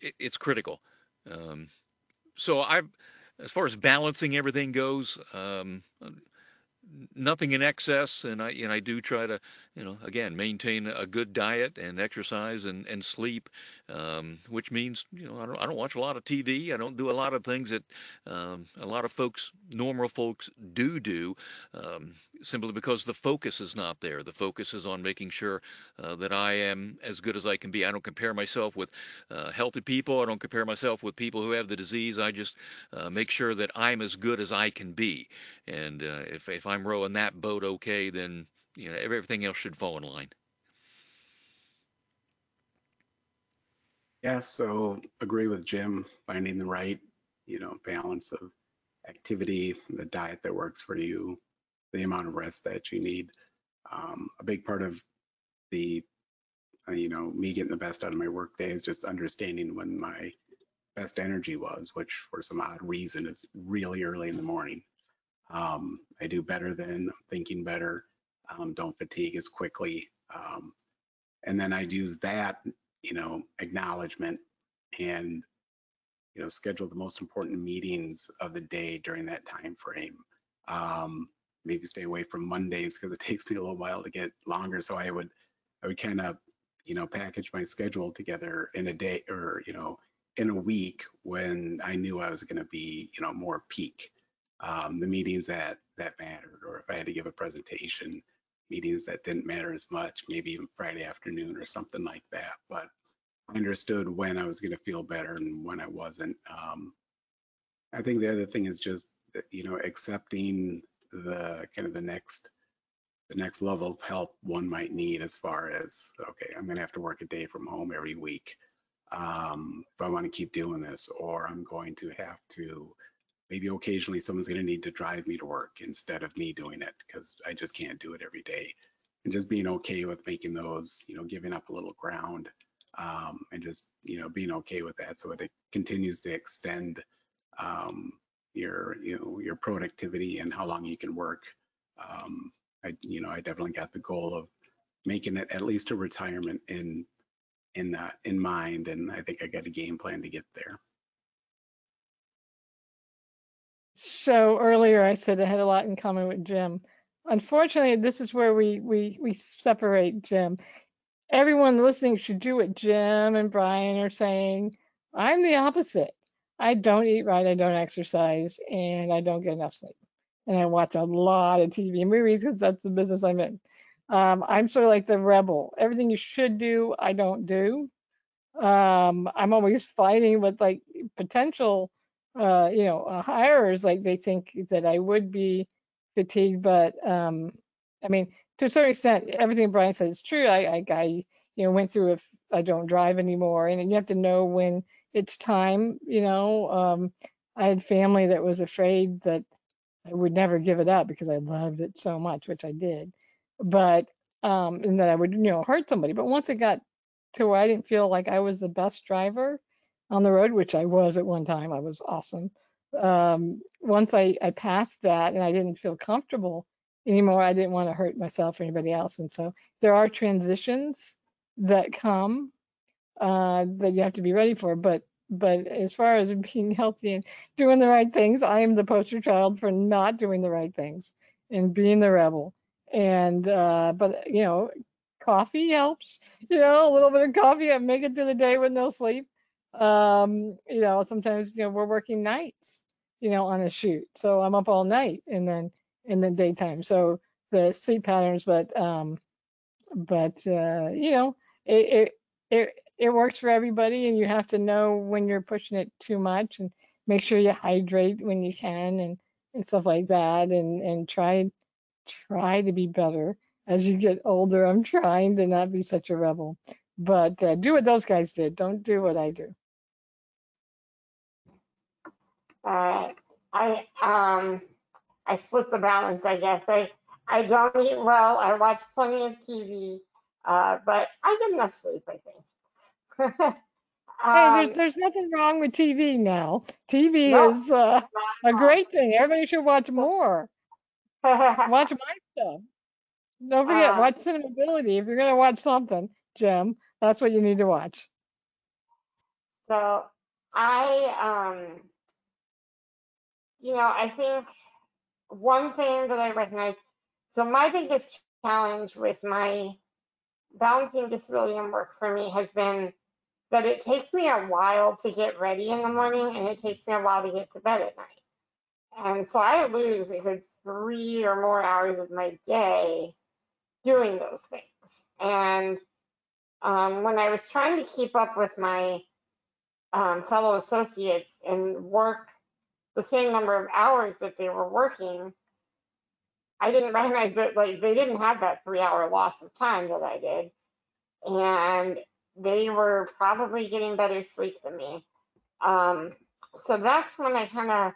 S2: it, it's critical. Um, so I, as far as balancing everything goes, um, nothing in excess and i and i do try to you know again maintain a good diet and exercise and and sleep um, which means you know I don't, I don't watch a lot of tv i don't do a lot of things that um, a lot of folks normal folks do do um, simply because the focus is not there. The focus is on making sure uh, that i am as good as i can be. I don't compare myself with uh, healthy people. I don't compare myself with people who have the disease. I just uh, make sure that i'm as good as i can be. And uh, if, if i'm rowing that boat okay then you know everything else should fall in line
S3: Yeah, so agree with Jim, finding the right, you know, balance of activity, the diet that works for you, the amount of rest that you need. Um, a big part of the, uh, you know, me getting the best out of my workday is just understanding when my best energy was, which for some odd reason is really early in the morning. Um, I do better then, thinking better, um, don't fatigue as quickly. Um, and then I'd use that you know, acknowledgement and, you know, schedule the most important meetings of the day during that time frame. Um, maybe stay away from Mondays because it takes me a little while to get longer. So I would, I would kind of, you know, package my schedule together in a day or, you know, in a week when I knew I was going to be, you know, more peak. Um, the meetings that that mattered, or if I had to give a presentation, meetings that didn't matter as much, maybe even Friday afternoon or something like that. But I understood when I was going to feel better and when I wasn't. Um, I think the other thing is just you know accepting the kind of the next the next level of help one might need as far as okay i'm going to have to work a day from home every week um, if i want to keep doing this or i'm going to have to maybe occasionally someone's going to need to drive me to work instead of me doing it because I just can't do it every day. And just being okay with making those, you know, giving up a little ground um, and just, you know, being okay with that so it continues to extend um, your, you know, your productivity and how long you can work. Um, I, you know, I definitely got the goal of making it at least a retirement in in in mind, and I think I got a game plan to get there.
S4: So earlier I said I had a lot in common with Jim. Unfortunately, this is where we we we separate Jim. Everyone listening should do what Jim and Brian are saying. I'm the opposite. I don't eat right, I don't exercise, and I don't get enough sleep. And I watch a lot of TV and movies because that's the business I'm in. Um, I'm sort of like the rebel. Everything you should do, I don't do. Um, I'm always fighting with like potential uh, you know, uh, hirers, like they think that I would be fatigued, but um, I mean, to a certain extent, everything Brian said is true. I, I, I, you know, went through if I don't drive anymore, and you have to know when it's time. You know, um, I had family that was afraid that I would never give it up because I loved it so much, which I did, but um, and that I would, you know, hurt somebody. But once it got to where I didn't feel like I was the best driver, on the road, which I was at one time. I was awesome. Um, once I, I passed that and I didn't feel comfortable anymore, I didn't want to hurt myself or anybody else. And so there are transitions that come uh, that you have to be ready for. But but as far as being healthy and doing the right things, I am the poster child for not doing the right things and being the rebel. And uh, but you know, coffee helps. You know, a little bit of coffee I make it through the day with no sleep um, you know, sometimes, you know, we're working nights, you know, on a shoot. So I'm up all night and then in the daytime. So the sleep patterns, but um, but uh, you know, it, it it it works for everybody, and you have to know when you're pushing it too much, and make sure you hydrate when you can, and and stuff like that, and and try try to be better as you get older. I'm trying to not be such a rebel, but uh, do what those guys did. Don't do what I do.
S5: Uh, I um I split the balance, I guess. I I don't eat well. I watch plenty of TV, uh, but I get enough sleep, I think.
S4: Hey,
S5: um,
S4: there's there's nothing wrong with TV now. TV
S5: No.
S4: is uh, a great thing. Everybody should watch more. Watch my stuff. Don't forget,
S5: Um,
S4: watch Cinemability. If you're gonna watch something, Jim, that's what you need to watch.
S5: So I, um, you know, I think one thing that I recognize, so my biggest challenge with my balancing disability and work for me has been that it takes me a while to get ready in the morning and it takes me a while to get to bed at night. And so I lose a good three or more hours of my day doing those things. And um, when I was trying to keep up with my um, fellow associates and work the same number of hours that they were working, I didn't recognize that like they didn't have that three hour loss of time that I did. And they were probably getting better sleep than me. Um, so that's when I kind of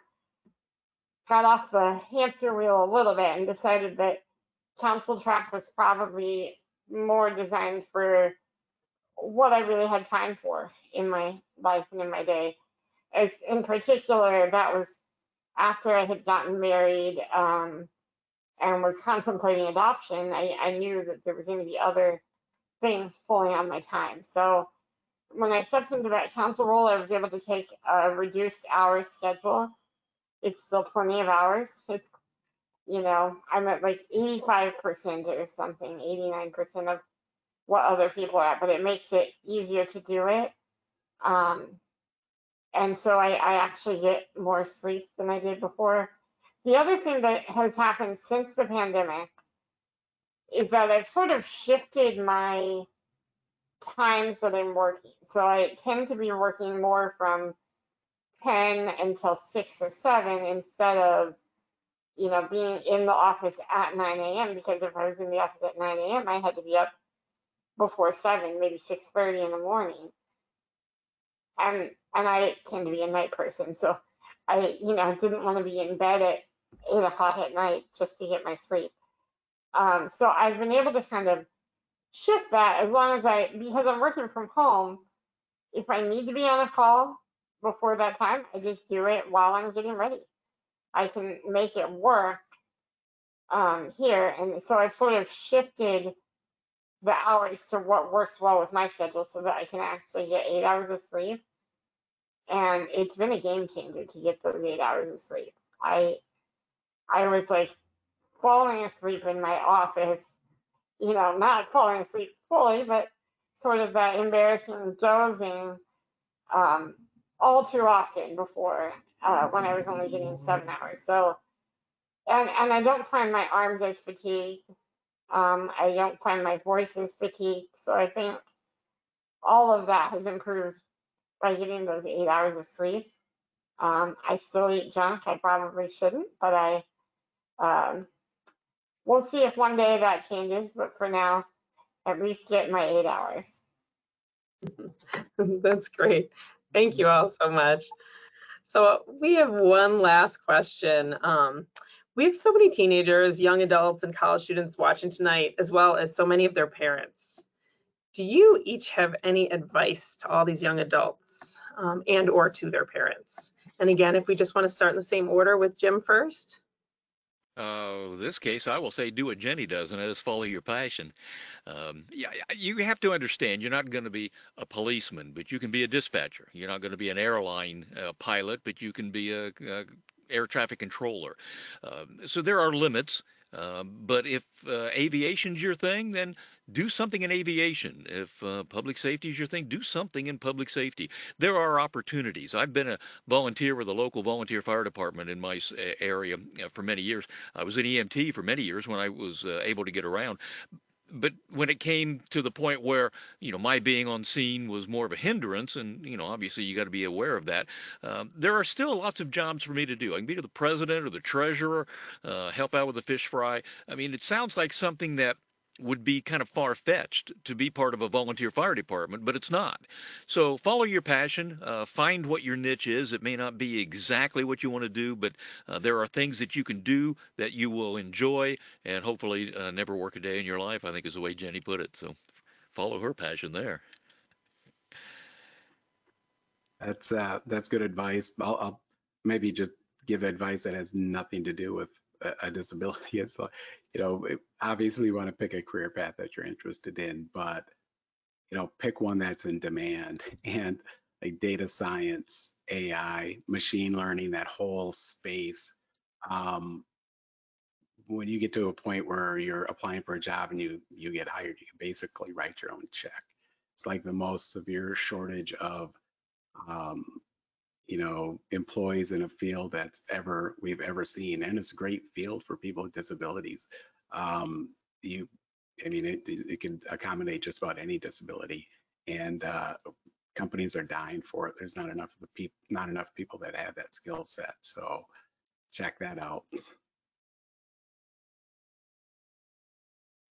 S5: got off the hamster wheel a little bit and decided that counsel track was probably more designed for what I really had time for in my life and in my day. As in particular, that was after I had gotten married um, and was contemplating adoption. I, I knew that there was going to be other things pulling on my time. So when I stepped into that counsel role, I was able to take a reduced hours schedule. It's still plenty of hours. It's, you know, I'm at like 85% or something, 89% of what other people are at, but it makes it easier to do it. Um, and so I, I actually get more sleep than I did before. The other thing that has happened since the pandemic is that I've sort of shifted my times that I'm working. So I tend to be working more from 10 until 6 or 7 instead of, you know, being in the office at 9 a.m. because if I was in the office at 9 a.m., I had to be up before 7, maybe 6:30 in the morning. And and I tend to be a night person, so I, you know, didn't want to be in bed at 8 o'clock at night just to get my sleep. Um, so I've been able to kind of shift that as long as I, because I'm working from home, if I need to be on a call before that time, I just do it while I'm getting ready. I can make it work um, here. And so I've sort of shifted the hours to what works well with my schedule so that I can actually get eight hours of sleep. And it's been a game changer to get those eight hours of sleep. I I was like falling asleep in my office, you know, not falling asleep fully, but sort of that embarrassing dozing um, all too often before uh, when I was only getting seven hours. So, and and I don't find my arms as fatigued. Um, I don't find my voice as fatigued. So I think all of that has improved by getting those eight hours of sleep. Um, I still eat junk. I probably shouldn't, but I um, we'll see if one day that changes. But for now, at least get my eight hours.
S6: That's great. Thank you all so much. So we have one last question. Um, we have so many teenagers, young adults, and college students watching tonight, as well as so many of their parents. Do you each have any advice to all these young adults um, and or to their parents? And again, if we just want to start in the same order with Jim first.
S2: Uh, this case, I will say, do what Jenni does, and that is follow your passion. Um, yeah, you have to understand you're not going to be a policeman, but you can be a dispatcher. You're not going to be an airline uh, pilot, but you can be a, a air traffic controller. Um, so there are limits. Um, but if uh, aviation's your thing, then do something in aviation. If uh, public safety is your thing, do something in public safety. There are opportunities. I've been a volunteer with a local volunteer fire department in my area uh, for many years. I was an EMT for many years when I was uh, able to get around. But when it came to the point where you know my being on scene was more of a hindrance, and you know obviously you got to be aware of that. Um, there are still lots of jobs for me to do. I can be to the president or the treasurer, uh, help out with the fish fry. I mean, it sounds like something that would be kind of far fetched to be part of a volunteer fire department, but it's not. So follow your passion, uh, find what your niche is. It may not be exactly what you want to do, but uh, there are things that you can do that you will enjoy and hopefully uh, never work a day in your life, I think is the way Jenni put it. So follow her passion there.
S3: That's uh, that's good advice. I'll, I'll maybe just give advice that has nothing to do with a, disability. It's like, you know, obviously you want to pick a career path that you're interested in, but you know, pick one that's in demand and like data science, AI, machine learning, that whole space. Um, when you get to a point where you're applying for a job and you you get hired, you can basically write your own check. It's like the most severe shortage of um, you know, employees in a field that's ever we've ever seen, and it's a great field for people with disabilities. Um, you, I mean, it it can accommodate just about any disability, and uh, companies are dying for it. There's not enough of the people, not enough people that have that skill set. So check that out.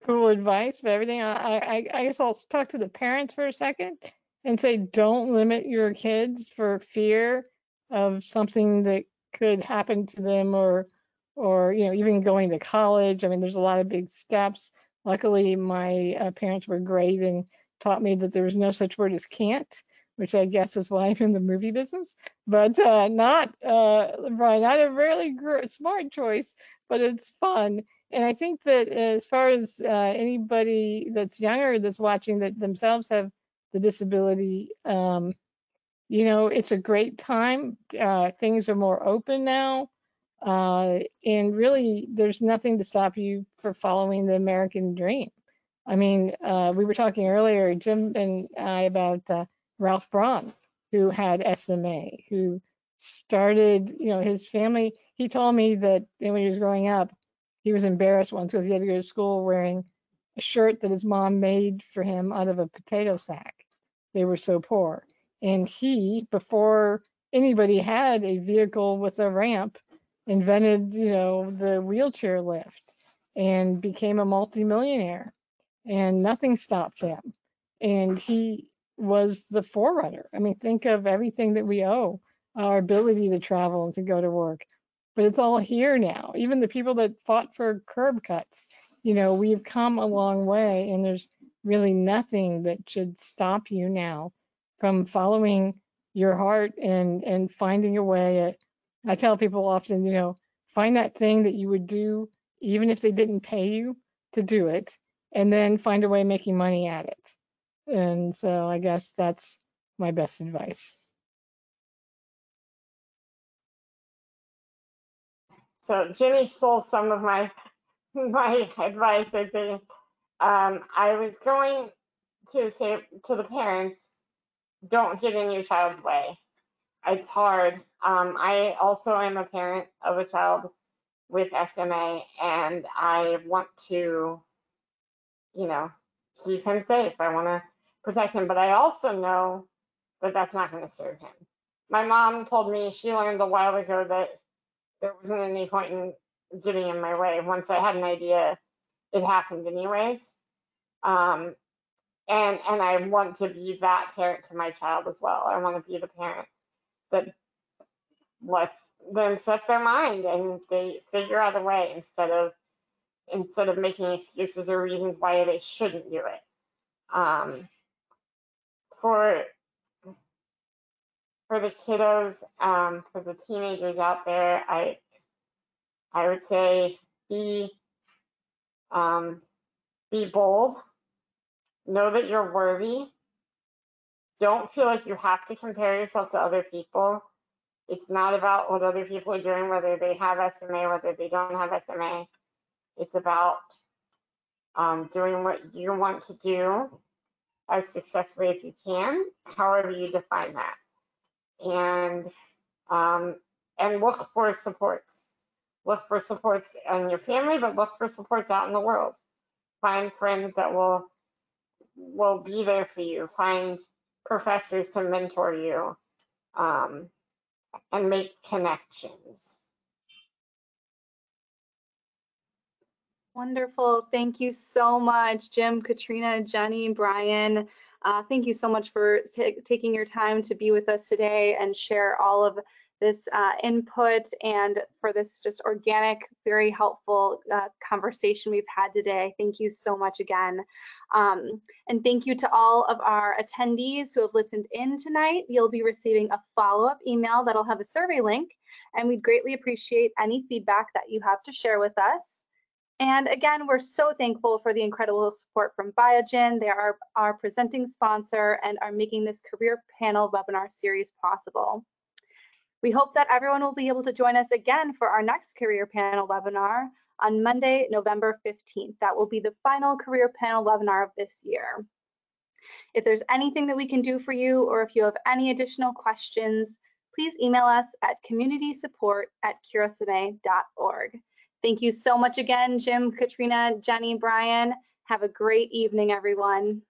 S4: cool advice for everything. I, I, I guess I'll talk to the parents for a second and say, don't limit your kids for fear of something that could happen to them or, or, you know, even going to college. I mean, there's a lot of big steps. Luckily, my uh, parents were great and taught me that there was no such word as can't, which I guess is why I'm in the movie business, but uh, not, uh, Brian, not a really gr- smart choice, but it's fun. And I think that as far as uh, anybody that's younger that's watching that themselves have the disability, um, you know, it's a great time. Uh, things are more open now. Uh, and really, there's nothing to stop you for following the American dream. I mean, uh, we were talking earlier, Jim and I, about uh, Ralph Braun, who had SMA, who started, you know, his family. He told me that when he was growing up, he was embarrassed once because he had to go to school wearing a shirt that his mom made for him out of a potato sack. They were so poor. And he, before anybody had a vehicle with a ramp, invented, you know, the wheelchair lift and became a multimillionaire. And nothing stopped him. And he was the forerunner. I mean, think of everything that we owe, our ability to travel and to go to work but it's all here now. Even the people that fought for curb cuts, you know, we've come a long way, and there's really nothing that should stop you now from following your heart and and finding a way. At, I tell people often, you know, find that thing that you would do even if they didn't pay you to do it, and then find a way making money at it. And so I guess that's my best advice.
S5: So Jimmy stole some of my my advice. I think um, I was going to say to the parents, don't get in your child's way. It's hard. Um, I also am a parent of a child with SMA, and I want to, you know, keep him safe. I want to protect him, but I also know that that's not going to serve him. My mom told me she learned a while ago that there wasn't any point in getting in my way. Once I had an idea, it happened anyways. Um, and and I want to be that parent to my child as well. I want to be the parent that lets them set their mind and they figure out a way instead of instead of making excuses or reasons why they shouldn't do it. Um, for for the kiddos, um, for the teenagers out there, I I would say be um, be bold. Know that you're worthy. Don't feel like you have to compare yourself to other people. It's not about what other people are doing, whether they have SMA, whether they don't have SMA. It's about um, doing what you want to do as successfully as you can, however you define that and um, and look for supports. Look for supports in your family, but look for supports out in the world. find friends that will will be there for you. Find professors to mentor you, um, and make connections.
S1: Wonderful. Thank you so much, Jim, Katrina, Jenni, Brian. Uh, thank you so much for ta- taking your time to be with us today and share all of this uh, input and for this just organic, very helpful uh, conversation we've had today. Thank you so much again. Um, and thank you to all of our attendees who have listened in tonight. You'll be receiving a follow-up email that'll have a survey link, and we'd greatly appreciate any feedback that you have to share with us. And again, we're so thankful for the incredible support from Biogen. They are our presenting sponsor and are making this career panel webinar series possible. We hope that everyone will be able to join us again for our next career panel webinar on Monday, November 15th. That will be the final career panel webinar of this year. If there's anything that we can do for you or if you have any additional questions, please email us at communitysupport at curesma.org. Thank you so much again, Jim, Katrina, Jenni, Brian. Have a great evening, everyone.